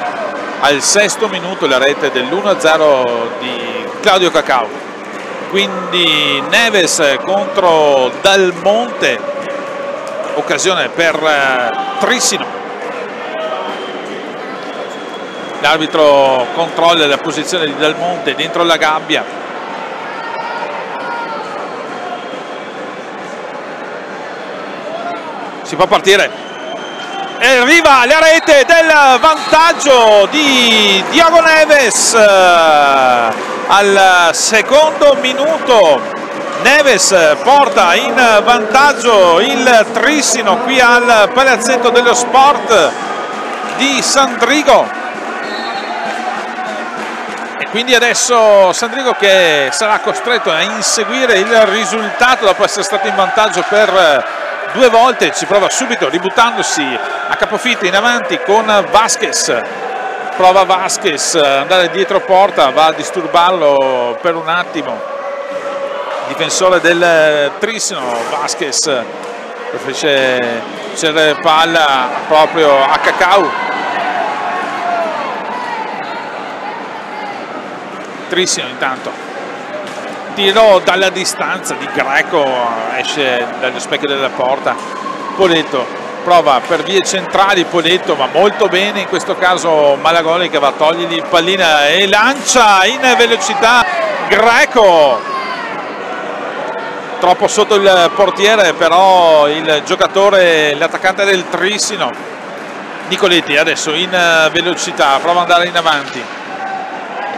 al sesto minuto la rete dell'1-0 di Claudio Cacao quindi Neves contro Dalmonte occasione per eh, Trissino. L'arbitro controlla la posizione di Dalmonte dentro la gabbia. Si può partire e arriva la rete del vantaggio di Diago Neves al secondo minuto. Neves porta in vantaggio il Trissino qui al Palazzetto dello Sport di Sandrigo. E quindi adesso Sandrigo che sarà costretto a inseguire il risultato dopo essere stato in vantaggio per due volte ci prova subito ributtandosi a capofitto in avanti con Vasquez. Prova Vasquez andare dietro porta va a disturbarlo per un attimo. Difensore del Trissino Vasquez preferisce cedere palla proprio a Cacao Trissino intanto tiro dalla distanza di Greco esce dallo specchio della porta. Poletto prova per vie centrali Poletto ma molto bene in questo caso Malagoli che va a togliergli pallina e lancia in velocità Greco. Troppo sotto il portiere però il giocatore l'attaccante del Trissino Nicoletti adesso in velocità prova ad andare in avanti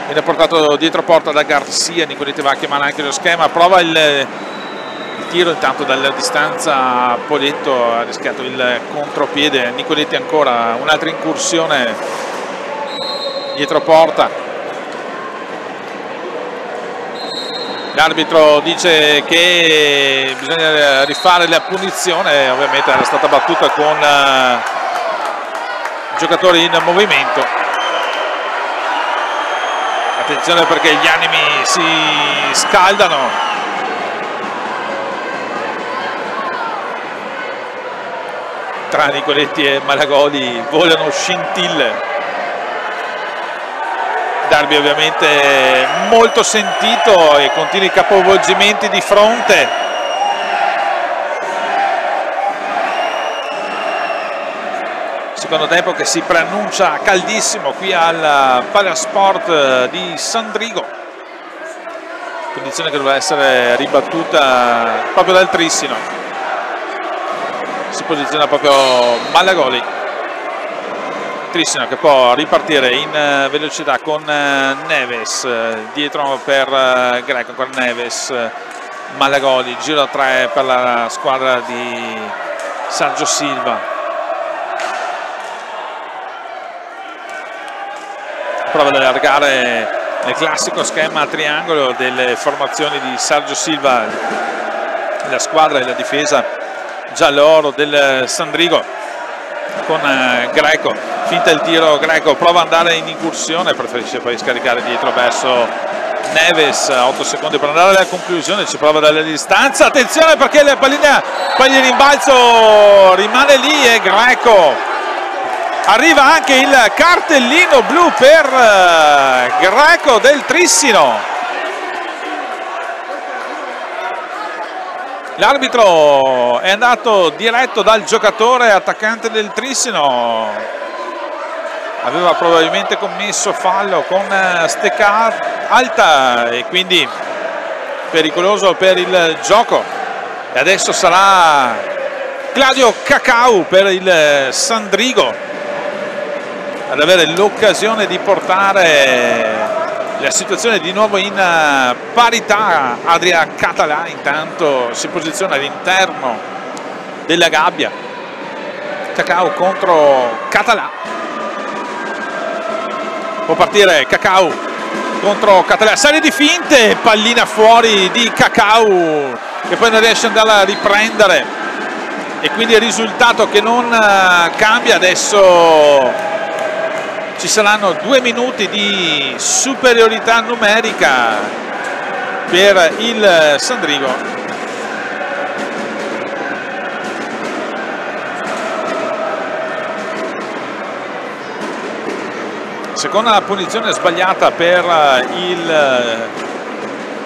viene portato dietro porta da Garcia Nicoletti va a chiamare anche lo schema. Prova il, il tiro intanto dalla distanza Poletto ha rischiato il contropiede. Nicoletti ancora un'altra incursione dietro porta. L'arbitro dice che bisogna rifare la punizione ovviamente era stata battuta con uh, giocatori in movimento attenzione perché gli animi si scaldano. Tra Nicoletti e Malagoli volano scintille. Darby ovviamente molto sentito e continui capovolgimenti di fronte secondo tempo che si preannuncia caldissimo qui al Palasport eh, di Sandrigo. Condizione che dovrà essere ribattuta proprio dal Trissino. Si posiziona proprio Malagoli. Trissino che può ripartire in eh, velocità con eh, Neves dietro per Greco con Neves Malagoli giro a 3 per la squadra di Sergio Silva prova ad allargare nel classico schema a triangolo delle formazioni di Sergio Silva la squadra e la difesa giallo-oro del Sandrigo con eh, Greco. Finta il tiro Greco prova ad andare in incursione preferisce poi scaricare dietro verso Neves 8 secondi per andare alla conclusione ci prova dalle distanza. Attenzione perché la pallina poi il rimbalzo rimane lì e Greco arriva anche il cartellino blu per eh, Greco del Trissino. L'arbitro è andato diretto dal giocatore attaccante del Trissino. Aveva probabilmente commesso fallo con eh, stecca alta e quindi pericoloso per il gioco. E adesso sarà Claudio Cacau per il Sandrigo ad avere l'occasione di portare la situazione di nuovo in eh, parità. Adria Català intanto si posiziona all'interno della gabbia. Cacao contro Català. Può partire Cacao contro Català. Serie di finte pallina fuori di Cacao che poi non riesce ad andare a riprendere. E quindi il risultato che non eh, cambia adesso ci saranno due minuti di superiorità numerica per il Sandrigo seconda punizione sbagliata per il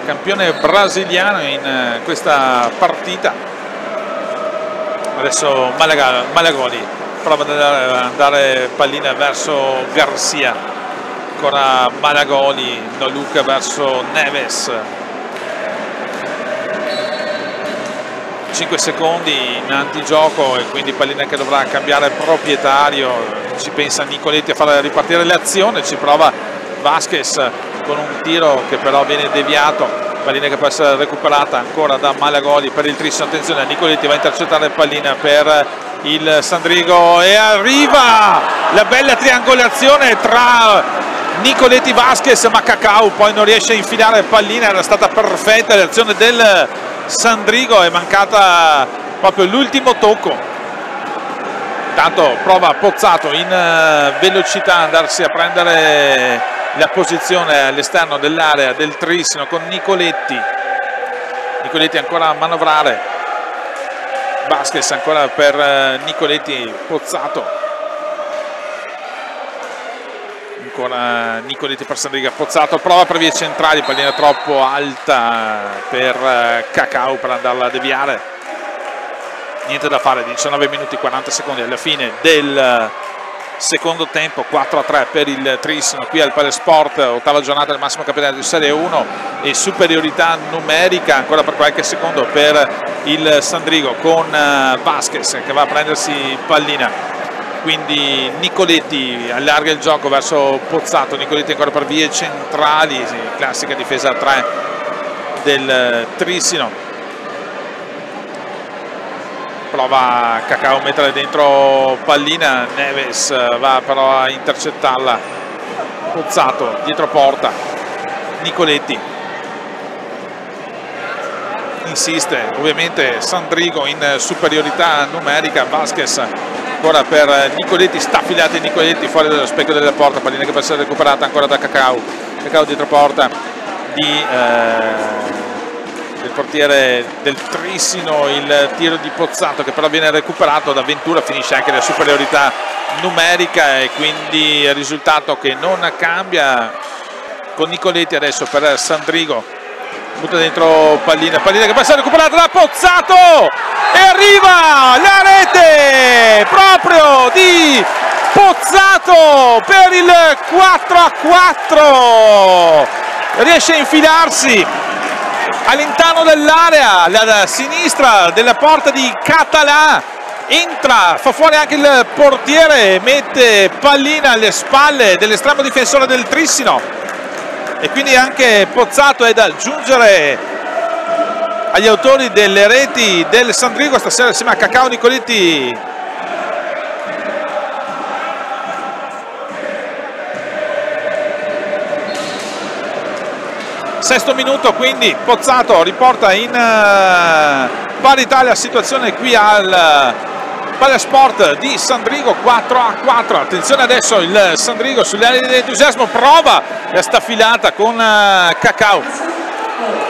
campione brasiliano in questa partita. Adesso Malagoli prova ad andare pallina verso Garcia. Ancora Malagoli Noluca verso Neves. 5 secondi in antigioco e quindi pallina che dovrà cambiare proprietario. Ci pensa Nicoletti a far ripartire l'azione ci prova Vasquez con un tiro che però viene deviato. Pallina che può essere recuperata ancora da Malagoli per il Trissino attenzione Nicoletti va a intercettare pallina per il Sandrigo e arriva la bella triangolazione tra Nicoletti Vasquez ma Cacao poi non riesce a infilare pallina era stata perfetta l'azione del Sandrigo è mancata proprio l'ultimo tocco. Intanto prova Pozzato in eh, velocità andarsi a prendere la posizione all'esterno dell'area del Trissino con Nicoletti. Nicoletti ancora a manovrare Vasquez ancora per eh, Nicoletti Pozzato. Ancora Nicoletti per Sandriga Pozzato prova per vie centrali pallina troppo alta per eh, Cacao per andarla a deviare. Niente da fare 19 minuti 40 secondi alla fine del secondo tempo 4 a 3 per il Trissino qui al Palesport ottava giornata del massimo campionato di Serie 1 e superiorità numerica ancora per qualche secondo per il Sandrigo con eh, Vasquez che va a prendersi pallina quindi Nicoletti allarga il gioco verso Pozzato, Nicoletti ancora per vie centrali, classica difesa a 3 del Trissino. Prova Cacao a mettere dentro pallina, Neves va però a intercettarla, Pozzato dietro porta, Nicoletti. Insiste ovviamente Sandrigo in superiorità numerica, Vasquez ancora per Nicoletti, staffilate Nicoletti fuori dallo specchio della porta, pallina che può essere recuperata ancora da Cacao, Cacao dietro porta di, eh, del portiere del Trissino, il tiro di Pozzato che però viene recuperato da Ventura, finisce anche la superiorità numerica e quindi il risultato che non cambia. Con Nicoletti adesso per Sandrigo butta dentro pallina, pallina che essere recuperata da Pozzato e arriva la rete proprio di Pozzato per il 4 a 4 riesce a infilarsi all'interno dell'area alla sinistra della porta di Català entra, fa fuori anche il portiere mette pallina alle spalle dell'estremo difensore del Trissino. E quindi anche Pozzato è da aggiungere agli autori delle reti del Sandrigo stasera assieme a Cacao Nicoletti sesto minuto quindi Pozzato riporta in uh, parità la situazione qui al Palasport di Sandrigo 4 a 4 attenzione adesso il Sandrigo sulle ali dell'entusiasmo prova la staffilata con uh, Cacao.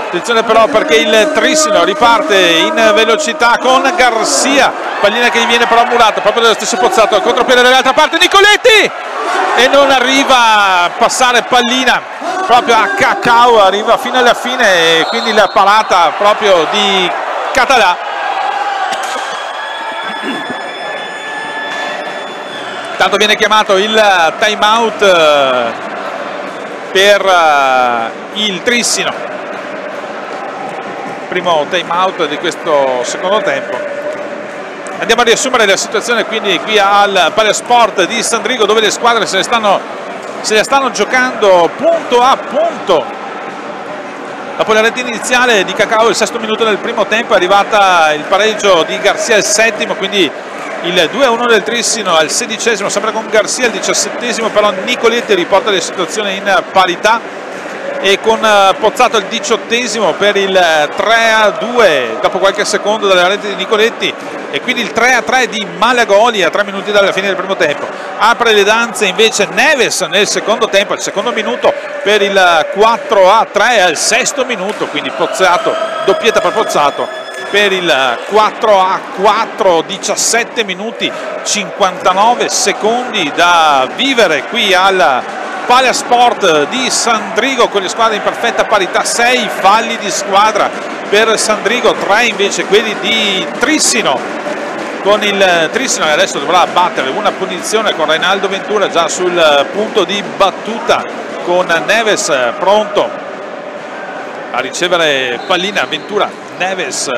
Attenzione però perché il Trissino riparte in velocità con Garcia pallina che gli viene però murata proprio dallo stesso Pozzato al contropiede dall'altra parte Nicoletti e non arriva a passare pallina proprio a Cacao arriva fino alla fine e quindi la parata proprio di Català. Tanto viene chiamato il time out eh, per eh, il Trissino. Primo time out di questo secondo tempo andiamo a riassumere la situazione quindi qui al Palesport di Sandrigo dove le squadre se le stanno, se le stanno giocando punto a punto. Dopo la rete iniziale di Cacao il sesto minuto del primo tempo è arrivata il pareggio di Garzia al settimo quindi il 2-1 del Trissino al sedicesimo sempre con Garzia al diciassettesimo però Nicoletti riporta la situazione in parità e con eh, Pozzato al diciottesimo per il 3-2 eh, dopo qualche secondo dalla rete di Nicoletti. E quindi il 3-3 di Malagoli a tre minuti dalla fine del primo tempo. Apre le danze invece Neves nel secondo tempo al secondo minuto per il 4-3 al sesto minuto. Quindi Pozzato doppietta per Pozzato per il 4 a 4 17 minuti 59 secondi da vivere qui al Palasport di Sandrigo con le squadre in perfetta parità, 6 falli di squadra per Sandrigo, 3 invece quelli di Trissino. Con il Trissino che adesso dovrà battere una punizione con Reinaldo Ventura già sul punto di battuta con Neves pronto a ricevere pallina. Ventura Neves.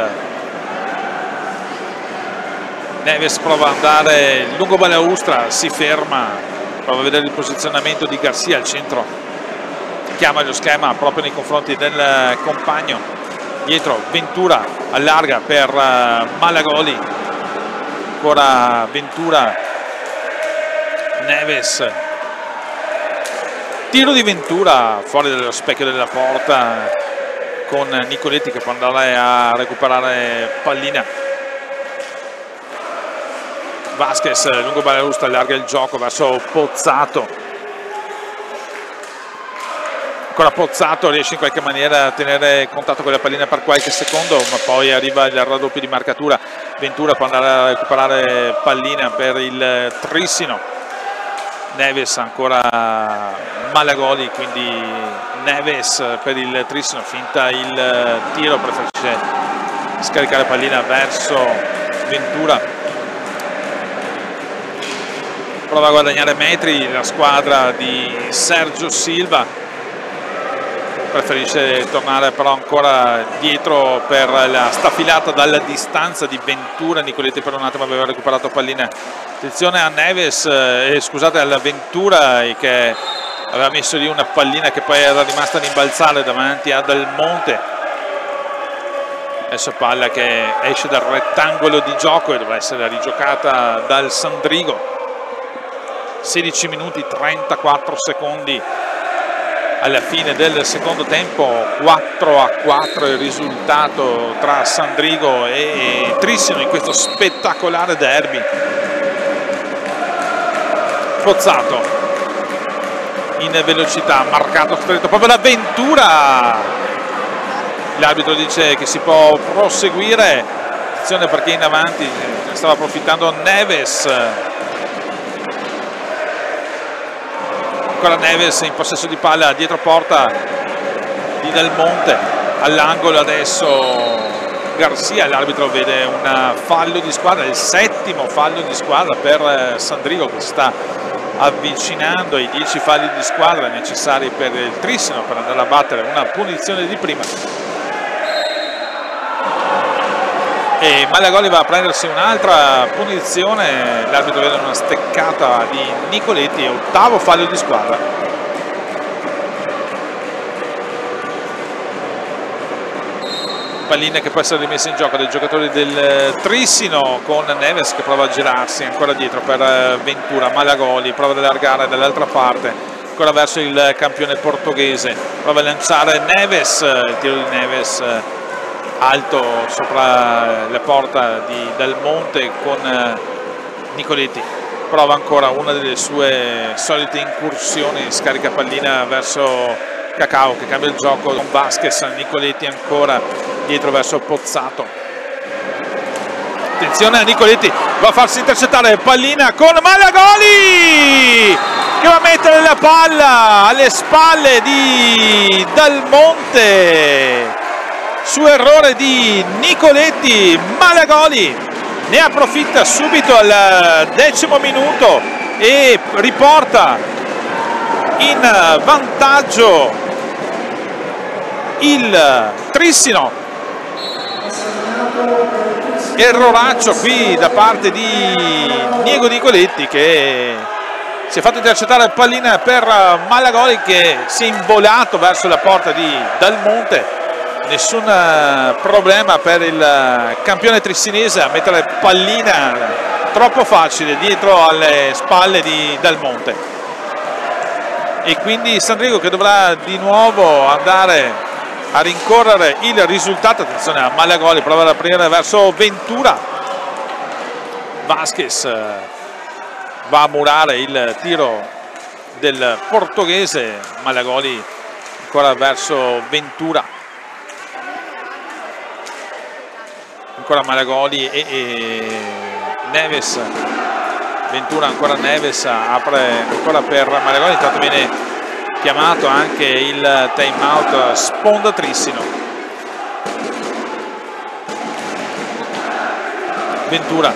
Neves prova ad andare lungo Balaustra si ferma prova a vedere il posizionamento di Garcia al centro. Chiama lo schema proprio nei confronti del compagno. Dietro Ventura allarga per eh, Malagoli. Ancora Ventura. Neves. Tiro di Ventura fuori dallo specchio della porta con Nicoletti che può andare a recuperare pallina Vasquez lungo Balarusta allarga il gioco verso Pozzato. Ancora Pozzato riesce in qualche maniera a tenere contatto con la pallina per qualche secondo ma poi arriva il raddoppio di marcatura. Ventura può andare a recuperare pallina per il Trissino. Neves ancora Malagoli quindi Neves per il Tristano finta il tiro preferisce scaricare pallina verso Ventura prova a guadagnare metri la squadra di Sergio Silva preferisce tornare però ancora dietro per la staffilata dalla distanza di Ventura. Nicoletti per un attimo aveva recuperato palline attenzione a Neves eh, scusate alla Ventura che aveva messo lì una pallina che poi era rimasta ad imbalzare davanti a Del Monte. Adesso palla che esce dal rettangolo di gioco e dovrà essere rigiocata dal Sandrigo 16 minuti 34 secondi alla fine del secondo tempo 4 a 4 il risultato tra Sandrigo e Trissino in questo spettacolare derby. Pozzato in velocità marcato stretto proprio l'avventura. L'arbitro dice che si può proseguire. Attenzione perché in avanti stava approfittando Neves ancora Neves in possesso di palla dietro porta di Del Monte all'angolo adesso Garcia l'arbitro vede un fallo di squadra il settimo fallo di squadra per eh, Sandrigo che sta avvicinando ai 10 falli di squadra necessari per il Trissino per andare a battere una punizione di prima e Malagoli va a prendersi un'altra punizione. L'arbitro vede una steccata di Nicoletti ottavo fallo di squadra. Pallina che può essere rimessa in gioco dai giocatori del Trissino con Neves che prova a girarsi ancora dietro per Ventura. Malagoli prova ad allargare dall'altra parte ancora verso il campione portoghese. Prova a lanciare Neves il tiro di Neves alto sopra la porta di Del Monte con eh, Nicoletti. Prova ancora una delle sue solite incursioni scarica pallina verso Cacao che cambia il gioco con Vasquez Nicoletti ancora dietro verso Pozzato. Attenzione a Nicoletti va a farsi intercettare pallina con Malagoli che va a mettere la palla alle spalle di Del Monte su errore di Nicoletti Malagoli ne approfitta subito al decimo minuto e riporta in vantaggio il Trissino. Erroraccio qui da parte di Niego Nicoletti che si è fatto intercettare il pallina per Malagoli che si è involato verso la porta di Dalmonte nessun eh, problema per il eh, campione trissinese a mettere pallina troppo facile dietro alle spalle di Del Monte. E quindi Sandrigo che dovrà di nuovo andare a rincorrere il risultato. Attenzione a Malagoli prova ad aprire verso Ventura. Vasquez eh, va a murare il tiro del portoghese. Malagoli ancora verso Ventura ancora Malagoli e, e Neves. Ventura ancora Neves apre ancora per Malagoli intanto viene chiamato anche il time out sponda Trissino Ventura.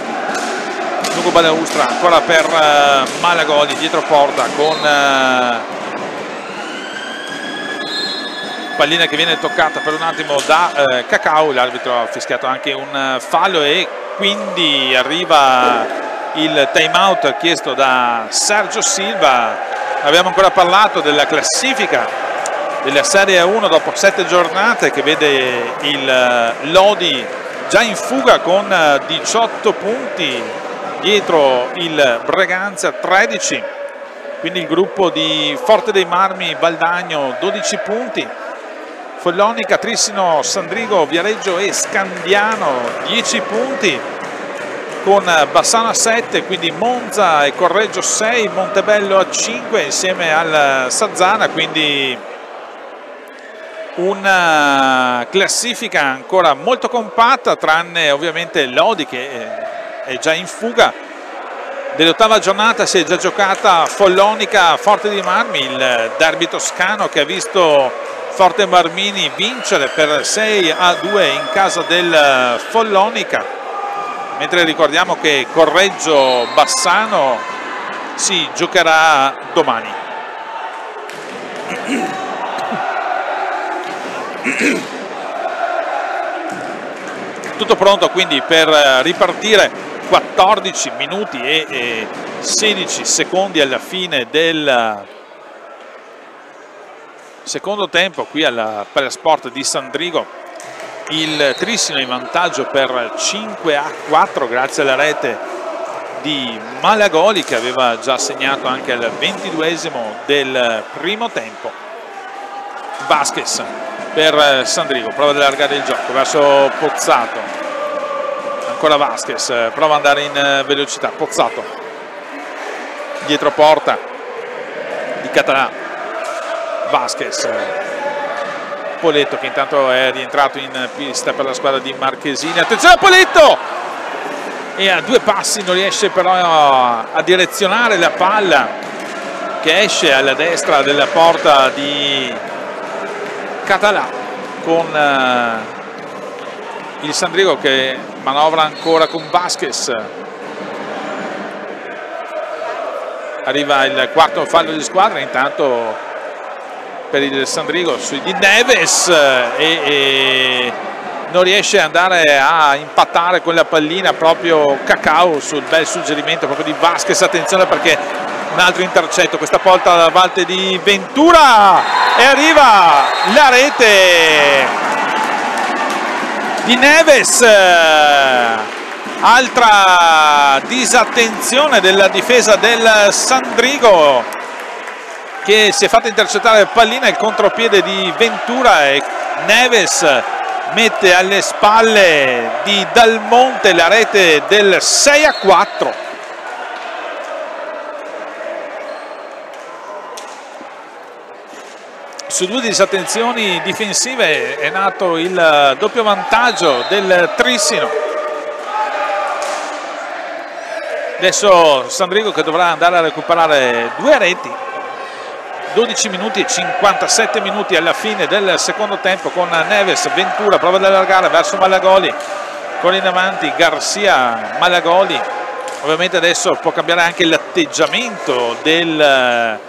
Lungo Balaustra ancora per uh, Malagoli dietro porta con uh, pallina che viene toccata per un attimo da eh, Cacao, l'arbitro ha fischiato anche un eh, fallo e quindi arriva il time out chiesto da Sergio Silva. Abbiamo ancora parlato della classifica della Serie 1 dopo sette giornate che vede il eh, Lodi già in fuga con 18 eh, punti dietro il Breganza 13 quindi il gruppo di Forte dei Marmi Valdagno 12 punti Follonica, Trissino, Sandrigo, Viareggio e Scandiano 10 punti. Con Bassano a 7, quindi Monza e Correggio 6, Montebello a 5 insieme al Sazzana, quindi una classifica ancora molto compatta tranne ovviamente Lodi che è già in fuga. Dell'ottava giornata si è già giocata Follonica Forte di Marmi, il derby toscano che ha visto Forte Marmini vincere per 6 a 2 in casa del Follonica, mentre ricordiamo che Correggio Bassano si giocherà domani. Tutto pronto quindi per ripartire 14 minuti e 16 secondi alla fine del secondo tempo qui alla Sport di Sandrigo il Trissino in vantaggio per 5 a 4 grazie alla rete di Malagoli che aveva già segnato anche al 22esimo del primo tempo. Vasquez per Sandrigo prova ad allargare il gioco verso Pozzato. Ancora Vasquez, prova ad andare in velocità, Pozzato, dietro porta di Català, Vasquez, Poletto che intanto è rientrato in pista per la squadra di Marchesini, attenzione a Poletto! E a due passi non riesce però a direzionare la palla che esce alla destra della porta di Català con eh, il Sandrigo che manovra ancora con Vasquez. Arriva il quarto fallo di squadra intanto per il Sandrigo di Neves e, e non riesce ad andare a impattare quella pallina proprio Cacao sul bel suggerimento proprio di Vasquez. Attenzione perché un altro intercetto questa volta da parte di Ventura e arriva la rete di Neves. Altra disattenzione della difesa del Sandrigo che si è fatta intercettare pallina il contropiede di Ventura e Neves mette alle spalle di Dalmonte la rete del 6 a 4 su due disattenzioni difensive è nato il doppio vantaggio del Trissino. Adesso Sandrigo che dovrà andare a recuperare due reti 12 minuti e 57 minuti alla fine del secondo tempo con Neves, Ventura prova ad allargare verso Malagoli con in avanti Garcia, Malagoli ovviamente adesso può cambiare anche l'atteggiamento del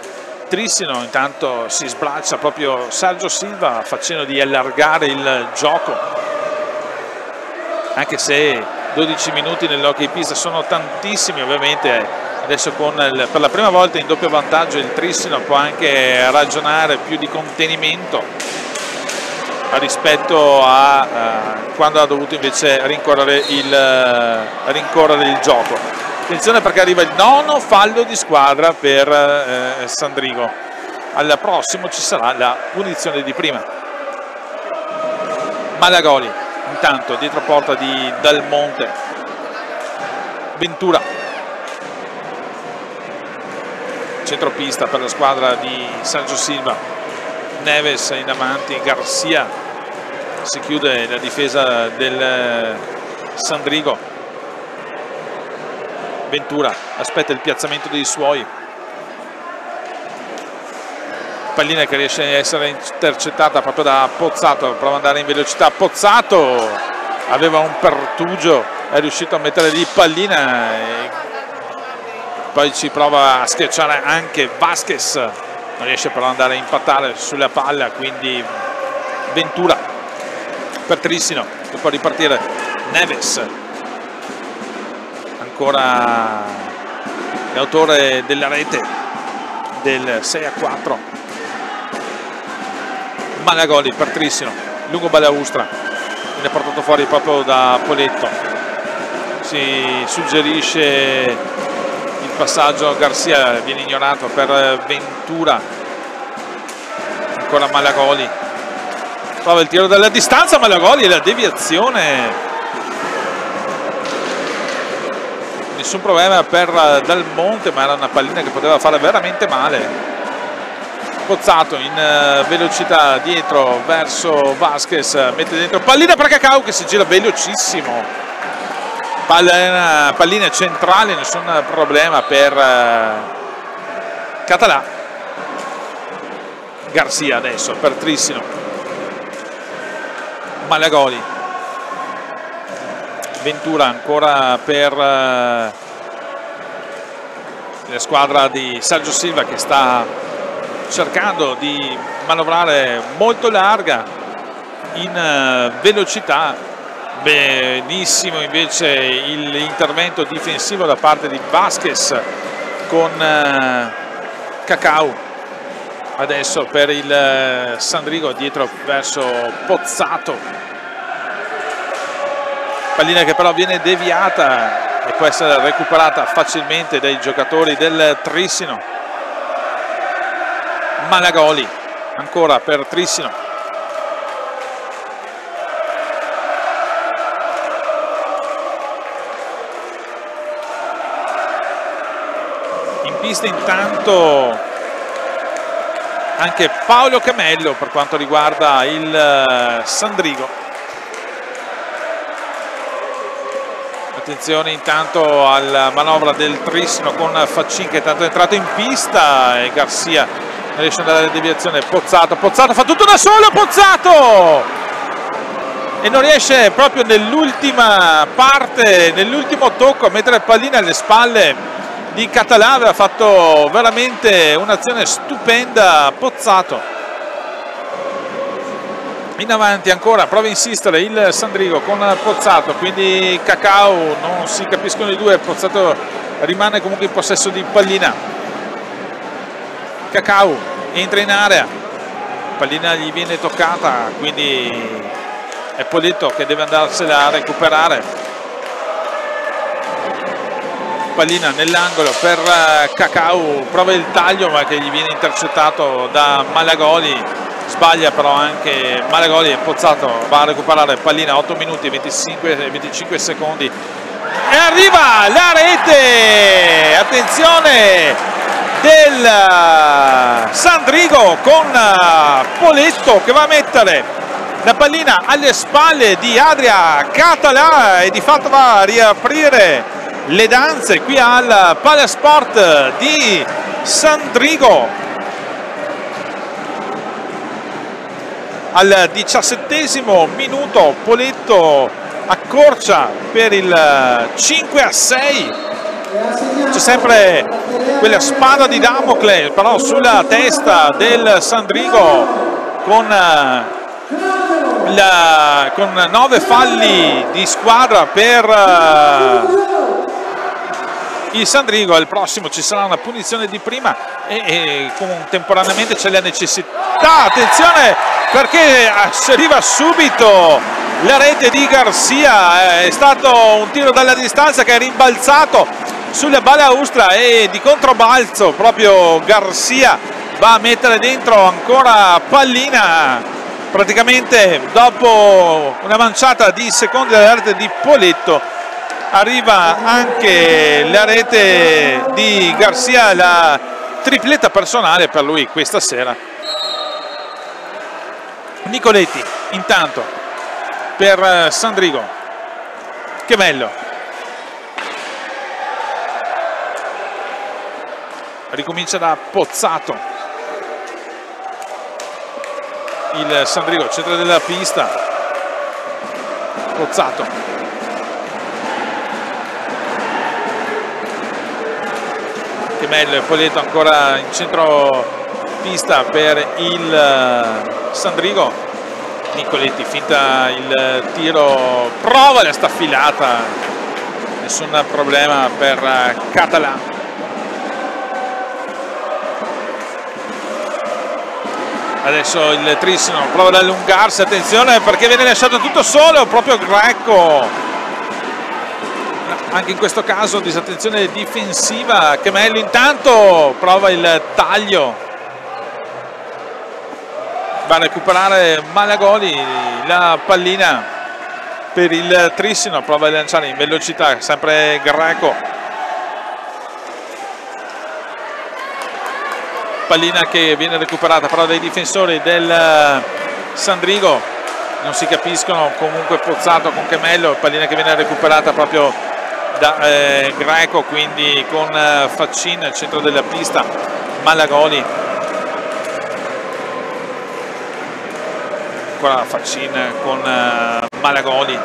Trissino intanto si sbraccia proprio Sergio Silva facendo di allargare il gioco anche se 12 minuti nell'hockey pista sono tantissimi ovviamente adesso il, per la prima volta in doppio vantaggio il Trissino può anche ragionare più di contenimento rispetto a uh, quando ha dovuto invece rincorrere il, uh, rincorrere il gioco. Attenzione perché arriva il nono fallo di squadra per eh, Sandrigo. Al prossimo ci sarà la punizione di prima. Malagoli intanto dietro porta di Dalmonte. Ventura centropista per la squadra di Sergio Silva. Neves in avanti Garcia si chiude la difesa del eh, Sandrigo Ventura aspetta il piazzamento dei suoi. Pallina che riesce a essere intercettata proprio da Pozzato prova ad andare in velocità. Pozzato aveva un pertugio è riuscito a mettere lì pallina e poi ci prova a schiacciare anche Vasquez. Non riesce però ad andare a impattare sulla palla quindi Ventura per Trissino che può ripartire. Neves. Ancora l'autore della rete del 6 a 4 Malagoli per Trissino. Lungo Balaustra viene portato fuori proprio da Poletto. Si suggerisce passaggio Garcia viene ignorato per Ventura. Ancora Malagoli. Prova il tiro dalla distanza Malagoli e la deviazione. Nessun problema per eh, Dal Monte ma era una pallina che poteva fare veramente male. Pozzato in uh, velocità dietro verso Vasquez mette dentro pallina per Cacao che si gira velocissimo pallina, palline centrali nessun problema per uh, Català. Garcia adesso per Trissino. Malagoli. Ventura ancora per uh, la squadra di Sergio Silva che sta cercando di manovrare molto larga in uh, velocità benissimo invece l'intervento difensivo da parte di Vasquez con uh, Cacao adesso per il uh, Sandrigo dietro verso Pozzato. Pallina che però viene deviata e può essere recuperata facilmente dai giocatori del Trissino. Malagoli ancora per Trissino pista intanto anche Paolo Camello per quanto riguarda il eh, Sandrigo. Attenzione intanto alla manovra del Trissino con Faccin che è tanto entrato in pista e Garcia riesce ad andare in deviazione. Pozzato, Pozzato fa tutto da solo Pozzato! E non riesce proprio nell'ultima parte nell'ultimo tocco a mettere pallina alle spalle di Català aveva fatto veramente un'azione stupenda Pozzato. In avanti ancora prova a insistere il Sandrigo con Pozzato quindi Cacao non si capiscono i due Pozzato rimane comunque in possesso di pallina. Cacao entra in area pallina gli viene toccata quindi è Polito che deve andarsela a recuperare pallina nell'angolo per eh, Cacao, prova il taglio ma che gli viene intercettato da Malagoli, sbaglia però anche Malagoli e Pozzato va a recuperare pallina 8 minuti e 25, 25 secondi. E arriva la rete, attenzione del eh, Sandrigo con eh, Poletto che va a mettere la pallina alle spalle di Adria Català e di fatto va a riaprire le danze qui al Palasport di Sandrigo al diciassettesimo minuto Poletto accorcia per il 5 a 6 c'è sempre quella spada di Damocle però sulla testa del Sandrigo con, la, con nove falli di squadra per il Sandrigo al prossimo ci sarà una punizione di prima e, e contemporaneamente c'è la necessità. Attenzione perché si arriva subito la rete di Garcia è stato un tiro dalla distanza che è rimbalzato sulla balaustra e di controbalzo proprio Garcia va a mettere dentro ancora pallina. Praticamente dopo una manciata di secondi dalla rete di Poletto arriva anche la rete di Garcia, la tripletta personale per lui questa sera. Nicoletti intanto per eh, Sandrigo, che bello. Ricomincia da Pozzato. Il Sandrigo, centro della pista. Pozzato Chimello e Poletto ancora in centro pista per il eh, Sandrigo. Nicoletti finta il tiro prova la staffilata nessun problema per eh, Català adesso il Trissino prova ad allungarsi attenzione perché viene lasciato tutto solo proprio Greco anche in questo caso disattenzione difensiva. Chemello intanto prova il taglio. Va a recuperare Malagoli la pallina per il Trissino. Prova a lanciare in velocità sempre Greco. Pallina che viene recuperata però dai difensori del Sandrigo. Non si capiscono comunque Pozzato con Chemello pallina che viene recuperata proprio da eh, Greco quindi con eh, Faccin al centro della pista Malagoli. Ancora Faccin con eh, Malagoli.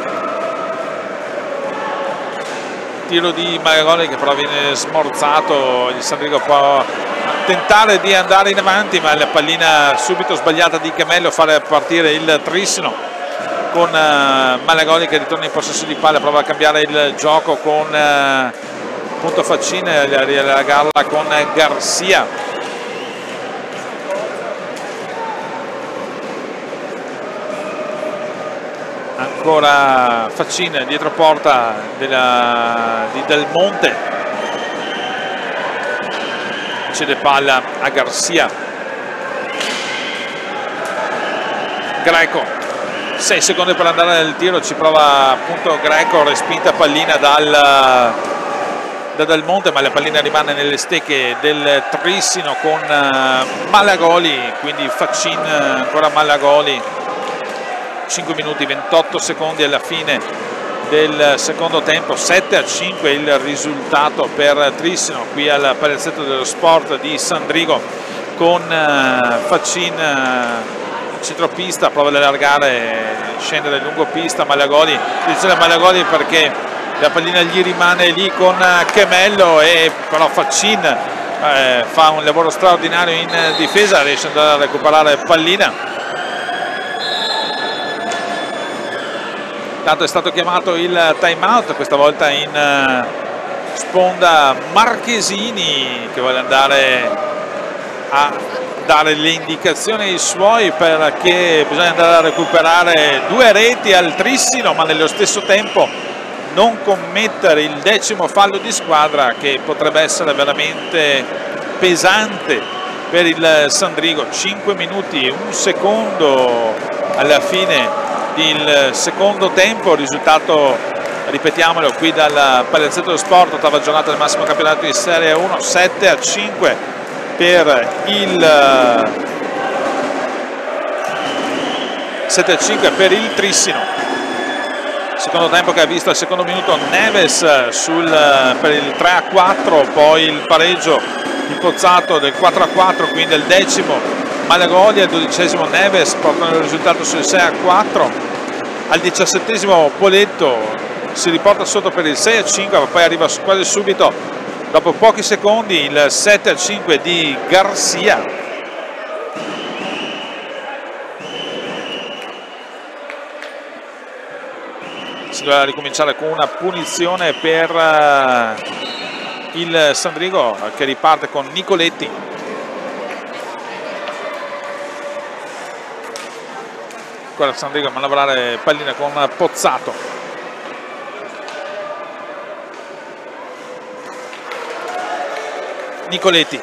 Tiro di Malagoli che però viene smorzato il Sandrigo può tentare di andare in avanti ma la pallina subito sbagliata di Camello fare partire il Trissino con uh, Malagoli che ritorna in possesso di palla, prova a cambiare il gioco con uh, punto Faccine, la galla con Garcia. Ancora Faccine dietro porta della, di Del Monte, cede palla a Garcia. Greco 6 secondi per andare nel tiro ci prova appunto Greco respinta pallina dal, da Del Monte ma la pallina rimane nelle stecche del Trissino con uh, Malagoli quindi Faccin ancora Malagoli. 5 minuti 28 secondi alla fine del secondo tempo 7 a 5 il risultato per Trissino qui al palazzetto dello sport di Sandrigo con uh, Faccin centropista, prova ad allargare, scendere lungo pista, Malagoli, a Malagoli perché la pallina gli rimane lì con Chemello e però Faccin eh, fa un lavoro straordinario in difesa, riesce ad andare a recuperare pallina. Tanto è stato chiamato il time out, questa volta in uh, sponda Marchesini che vuole andare a dare le indicazioni ai suoi perché bisogna andare a recuperare due reti al Trissino ma nello stesso tempo non commettere il decimo fallo di squadra che potrebbe essere veramente pesante per il Sandrigo. 5 minuti e un secondo alla fine del secondo tempo risultato ripetiamolo qui dal Palazzetto Sport ottava giornata del massimo campionato di Serie 1 7 a 5 per il 7-5 per il Trissino. Secondo tempo che ha visto al secondo minuto Neves sul, per il 3-4 poi il pareggio impozzato del 4-4 quindi del decimo Malagoli al dodicesimo Neves portano il risultato sul 6-4 al diciassettesimo Poletto si riporta sotto per il 6-5 ma poi arriva quasi subito dopo pochi secondi il 7 a 5 di Garcia. Si dovrà ricominciare con una punizione per uh, il Sandrigo che riparte con Nicoletti. Ancora Sandrigo a manovrare pallina con Pozzato Nicoletti.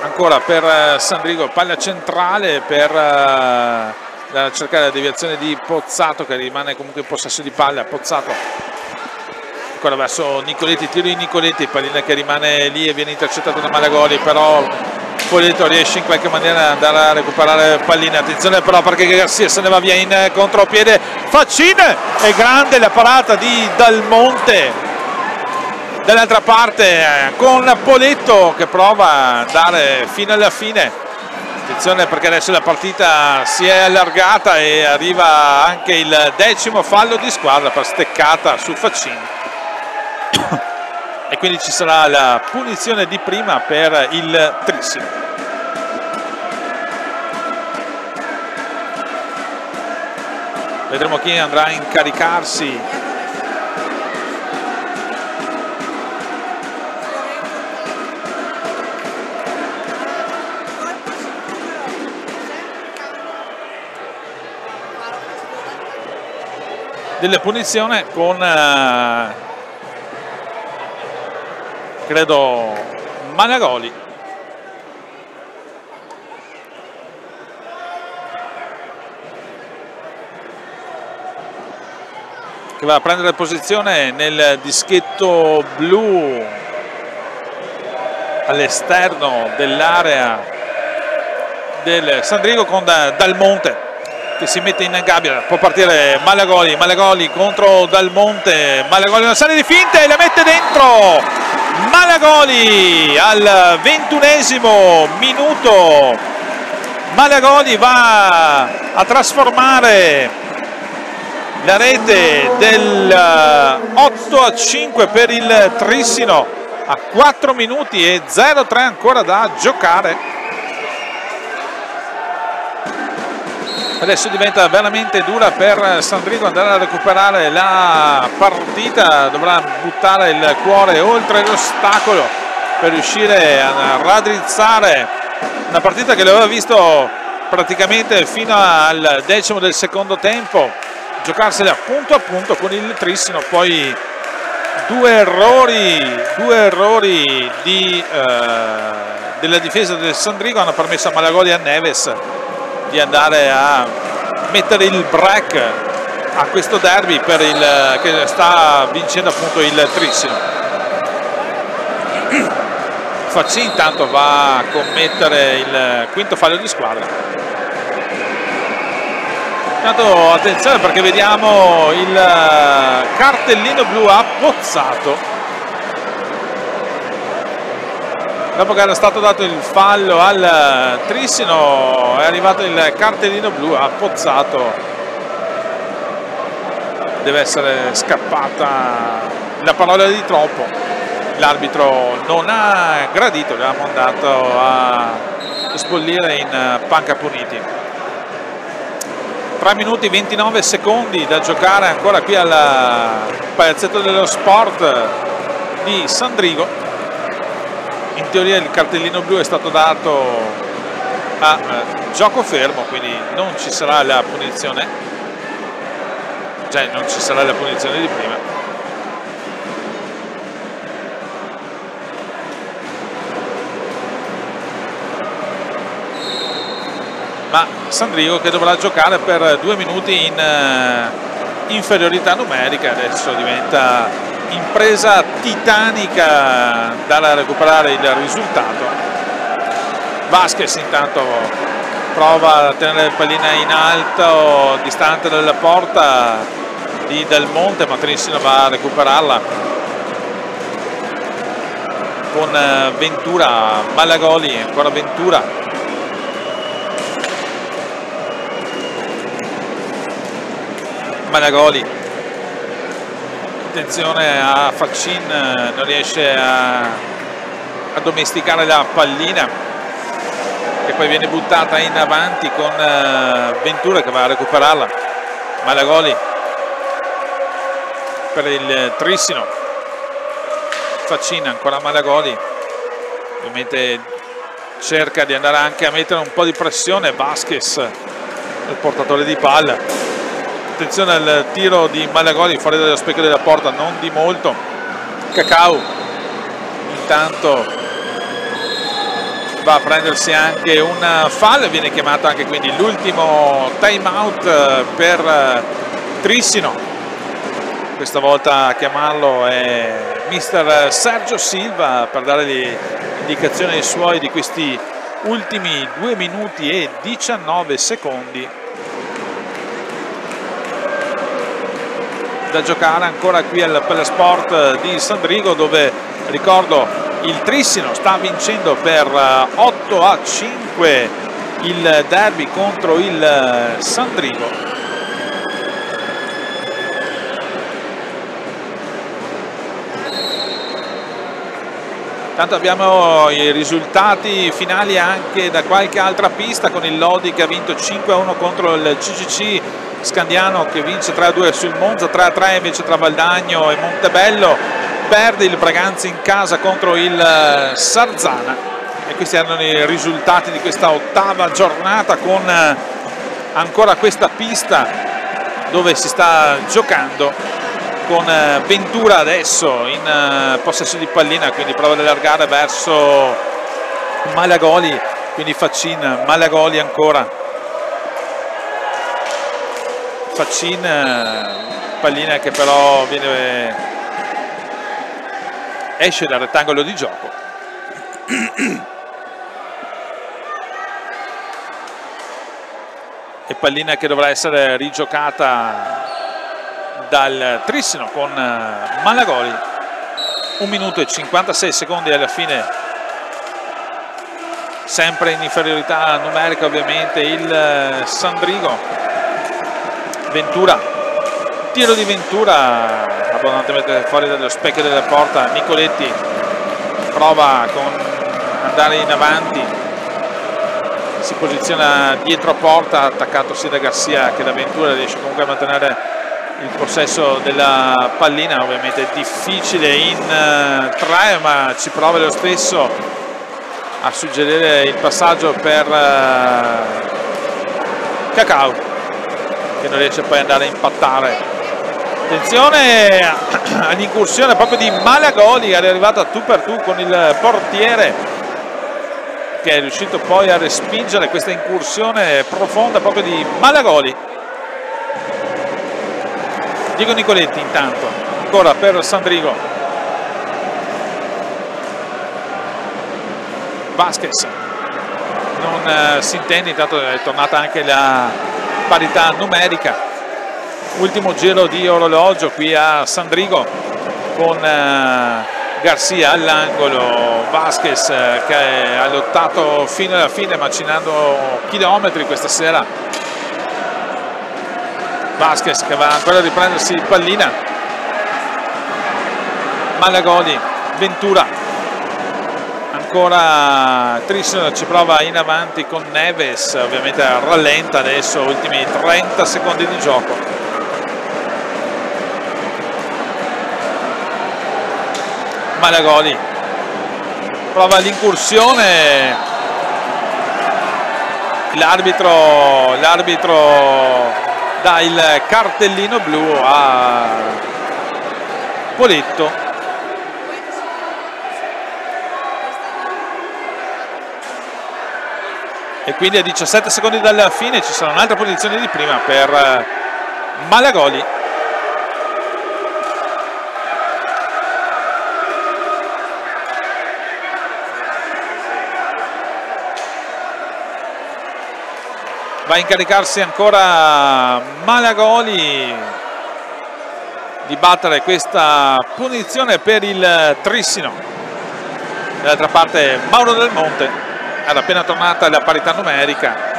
Ancora per eh, Sandrigo palla centrale per uh, cercare la deviazione di Pozzato che rimane comunque in possesso di palla. Pozzato ancora verso Nicoletti tiro di Nicoletti pallina che rimane lì e viene intercettato da Malagoli però Poletto riesce in qualche maniera ad andare a recuperare pallina. Attenzione però perché Garcia se ne va via in contropiede. Faccine è grande la parata di Dalmonte dall'altra parte eh, con Poletto che prova a andare fino alla fine. Attenzione perché adesso la partita si è allargata e arriva anche il decimo fallo di squadra per steccata su Faccini. E quindi ci sarà la punizione di prima per il Trissimo vedremo chi andrà a incaricarsi delle punizioni con eh, credo Managoli. Che va a prendere posizione nel dischetto blu all'esterno dell'area del Sandrigo con Dalmonte che si mette in gabbia, può partire Malagoli, Malagoli contro Dal Monte, Malagoli una serie di finte e la mette dentro, Malagoli al ventunesimo minuto, Malagoli va a trasformare la rete del 8 a 5 per il Trissino a 4 minuti e 0-3 ancora da giocare. Adesso diventa veramente dura per Sandrigo andare a recuperare la partita. Dovrà buttare il cuore oltre l'ostacolo per riuscire a raddrizzare una partita che l'aveva visto praticamente fino al decimo del secondo tempo. Giocarsela punto a punto con il Trissino poi due errori, due errori di, eh, della difesa del Sandrigo hanno permesso a Malagoli e a Neves di andare a mettere il break a questo derby il, che sta vincendo appunto il Trissimo. Facci intanto va a commettere il quinto fallo di squadra. Intanto attenzione perché vediamo il cartellino blu appozzato dopo che era stato dato il fallo al Trissino è arrivato il cartellino blu ha pozzato. Deve essere scappata la parola di troppo. L'arbitro non ha gradito gli ha mandato a sbollire in panca puniti. 3 minuti 29 secondi da giocare ancora qui al palazzetto dello sport di Sandrigo in teoria il cartellino blu è stato dato a eh, gioco fermo quindi non ci sarà la punizione. Cioè non ci sarà la punizione di prima. Ma Sandrigo che dovrà giocare per due minuti in uh, inferiorità numerica adesso diventa impresa titanica da recuperare il risultato. Vasquez intanto prova a tenere il pallina in alto distante dalla porta di Del Monte ma Trissino va a recuperarla. Con eh, Ventura Malagoli ancora Ventura. Malagoli attenzione a Faccin non riesce a, a, domesticare la pallina che poi viene buttata in avanti con uh, Ventura che va a recuperarla. Malagoli per il Trissino. Faccin ancora Malagoli. Ovviamente cerca di andare anche a mettere un po' di pressione. Vasquez il portatore di palla attenzione al tiro di Malagoli fuori dallo specchio della porta non di molto. Cacao. Intanto va a prendersi anche un fallo viene chiamato anche quindi l'ultimo time out per Trissino. Questa volta a chiamarlo è mister Sergio Silva per dare le indicazioni ai suoi di questi ultimi 2 minuti e 19 secondi da giocare ancora qui al Sport di Sandrigo dove ricordo il Trissino sta vincendo per 8 eh, a 5 il derby contro il eh, Sandrigo Tanto abbiamo i risultati finali anche da qualche altra pista con il Lodi che ha vinto 5-1 contro il CCC Scandiano che vince 3-2 sul Monza, 3-3 invece tra Valdagno e Montebello, perde il Braganza in casa contro il eh, Sarzana. E questi erano i risultati di questa ottava giornata con eh, ancora questa pista dove si sta giocando con eh, Ventura adesso in possesso di pallina quindi prova ad allargare verso Malagoli quindi Faccin, Malagoli ancora. Faccin pallina che però viene, esce dal rettangolo di gioco. E pallina che dovrà essere rigiocata dal Trissino con eh, Malagoli. 1 minuto e 56 secondi alla fine. Sempre in inferiorità numerica ovviamente il eh, Sandrigo. Ventura. Tiro di Ventura abbondantemente fuori dallo specchio della porta. Nicoletti prova con andare in avanti. Si posiziona dietro porta attaccato sia da Garcia che da Ventura. Riesce comunque a mantenere il possesso della pallina ovviamente difficile in uh, tre ma ci prova lo stesso a suggerire il passaggio per uh, Cacao che non riesce poi ad andare a impattare. Attenzione all'incursione proprio di Malagoli è arrivato a tu per tu con il portiere che è riuscito poi a respingere questa incursione profonda proprio di Malagoli Diego Nicoletti intanto. Ancora per Sandrigo. Vasquez. Non eh, si intende intanto è tornata anche la parità numerica. Ultimo giro di orologio qui a Sandrigo con eh, Garcia all'angolo, Vasquez eh, che ha lottato fino alla fine macinando chilometri questa sera Vasquez che va ancora a riprendersi pallina. Malagoli, Ventura. Ancora Trisson ci prova in avanti con Neves ovviamente rallenta adesso ultimi 30 secondi di gioco. Malagoli prova l'incursione. L'arbitro l'arbitro dà il cartellino blu a Poletto. E quindi a 17 secondi dalla fine ci sarà un'altra posizione di prima per Malagoli va a incaricarsi ancora Malagoli di battere questa punizione per il Trissino. Dall'altra parte Mauro Del Monte era appena tornata la parità numerica.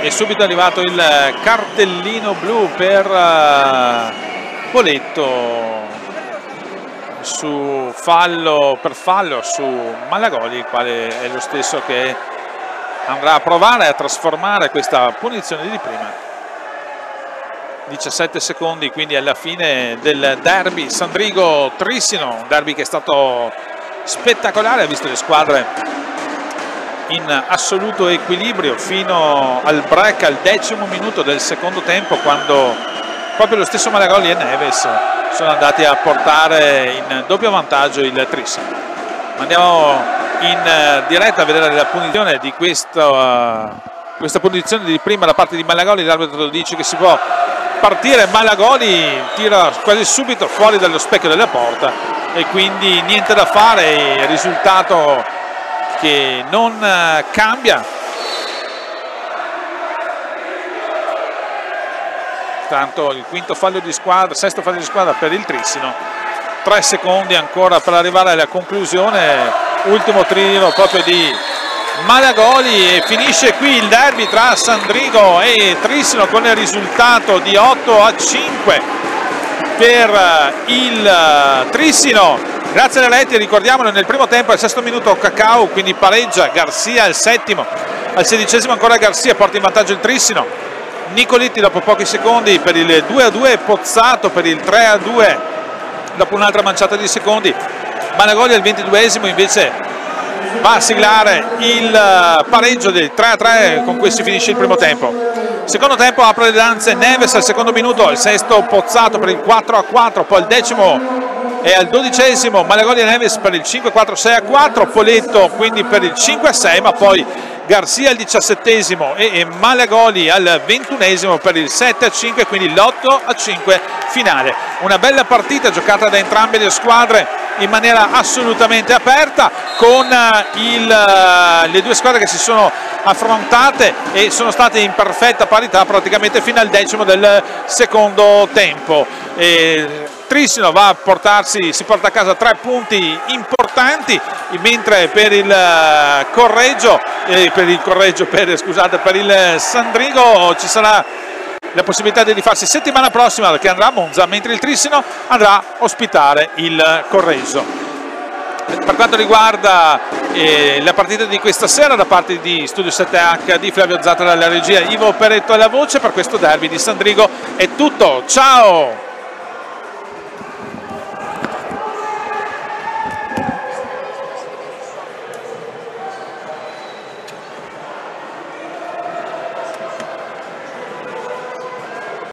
È subito arrivato il cartellino blu per eh, Poletto su fallo per fallo su Malagoli il quale è lo stesso che andrà a provare a trasformare questa punizione di prima. 17 secondi quindi alla fine del derby. Sandrigo-Trissino un derby che è stato spettacolare. Ha visto le squadre in assoluto equilibrio fino al break al decimo minuto del secondo tempo quando proprio lo stesso Malagoli e Neves sono andati a portare in doppio vantaggio il Tris. Andiamo in eh, diretta a vedere la punizione di questa, questa punizione di prima da parte di Malagoli, l'arbitro dice che si può partire, Malagoli tira quasi subito fuori dallo specchio della porta e quindi niente da fare, il risultato che non eh, cambia intanto il quinto fallo di squadra, sesto fallo di squadra per il Trissino, tre secondi ancora per arrivare alla conclusione, ultimo tiro proprio di Malagoli e finisce qui il derby tra Sandrigo e Trissino con il risultato di 8 a 5 per il Trissino. Grazie alle reti ricordiamolo nel primo tempo al sesto minuto Cacao quindi pareggia Garzia al settimo al sedicesimo ancora Garzia porta in vantaggio il Trissino Nicoletti dopo pochi secondi per il 2 a 2 Pozzato per il 3 a 2 dopo un'altra manciata di secondi. Managoli al 22esimo invece va a siglare il eh, pareggio del 3 a 3 con questo finisce il primo tempo. Secondo tempo apre le danze Neves al secondo minuto il sesto Pozzato per il 4 a 4 poi il decimo e al dodicesimo Malagoli e Neves per il 5 4 6 a 4 Poletto quindi per il 5 a 6 ma poi Garzia al diciassettesimo e Malagoli al ventunesimo per il 7 a 5 quindi l'8 a 5 finale una bella partita giocata da entrambe le squadre in maniera assolutamente aperta con il, le due squadre che si sono affrontate e sono state in perfetta parità praticamente fino al decimo del secondo tempo. E Trissino va a portarsi, si porta a casa tre punti importanti, mentre per il Correggio, eh, per il Correggio, per, scusate, per il Sandrigo ci sarà la possibilità di rifarsi settimana prossima che andrà a Monza, mentre il Trissino andrà a ospitare il Correggio. Per quanto riguarda eh, la partita di questa sera da parte di Studio 7H di Flavio Zatta dalla regia, Ivo Peretto alla voce, per questo derby di Sandrigo è tutto, ciao!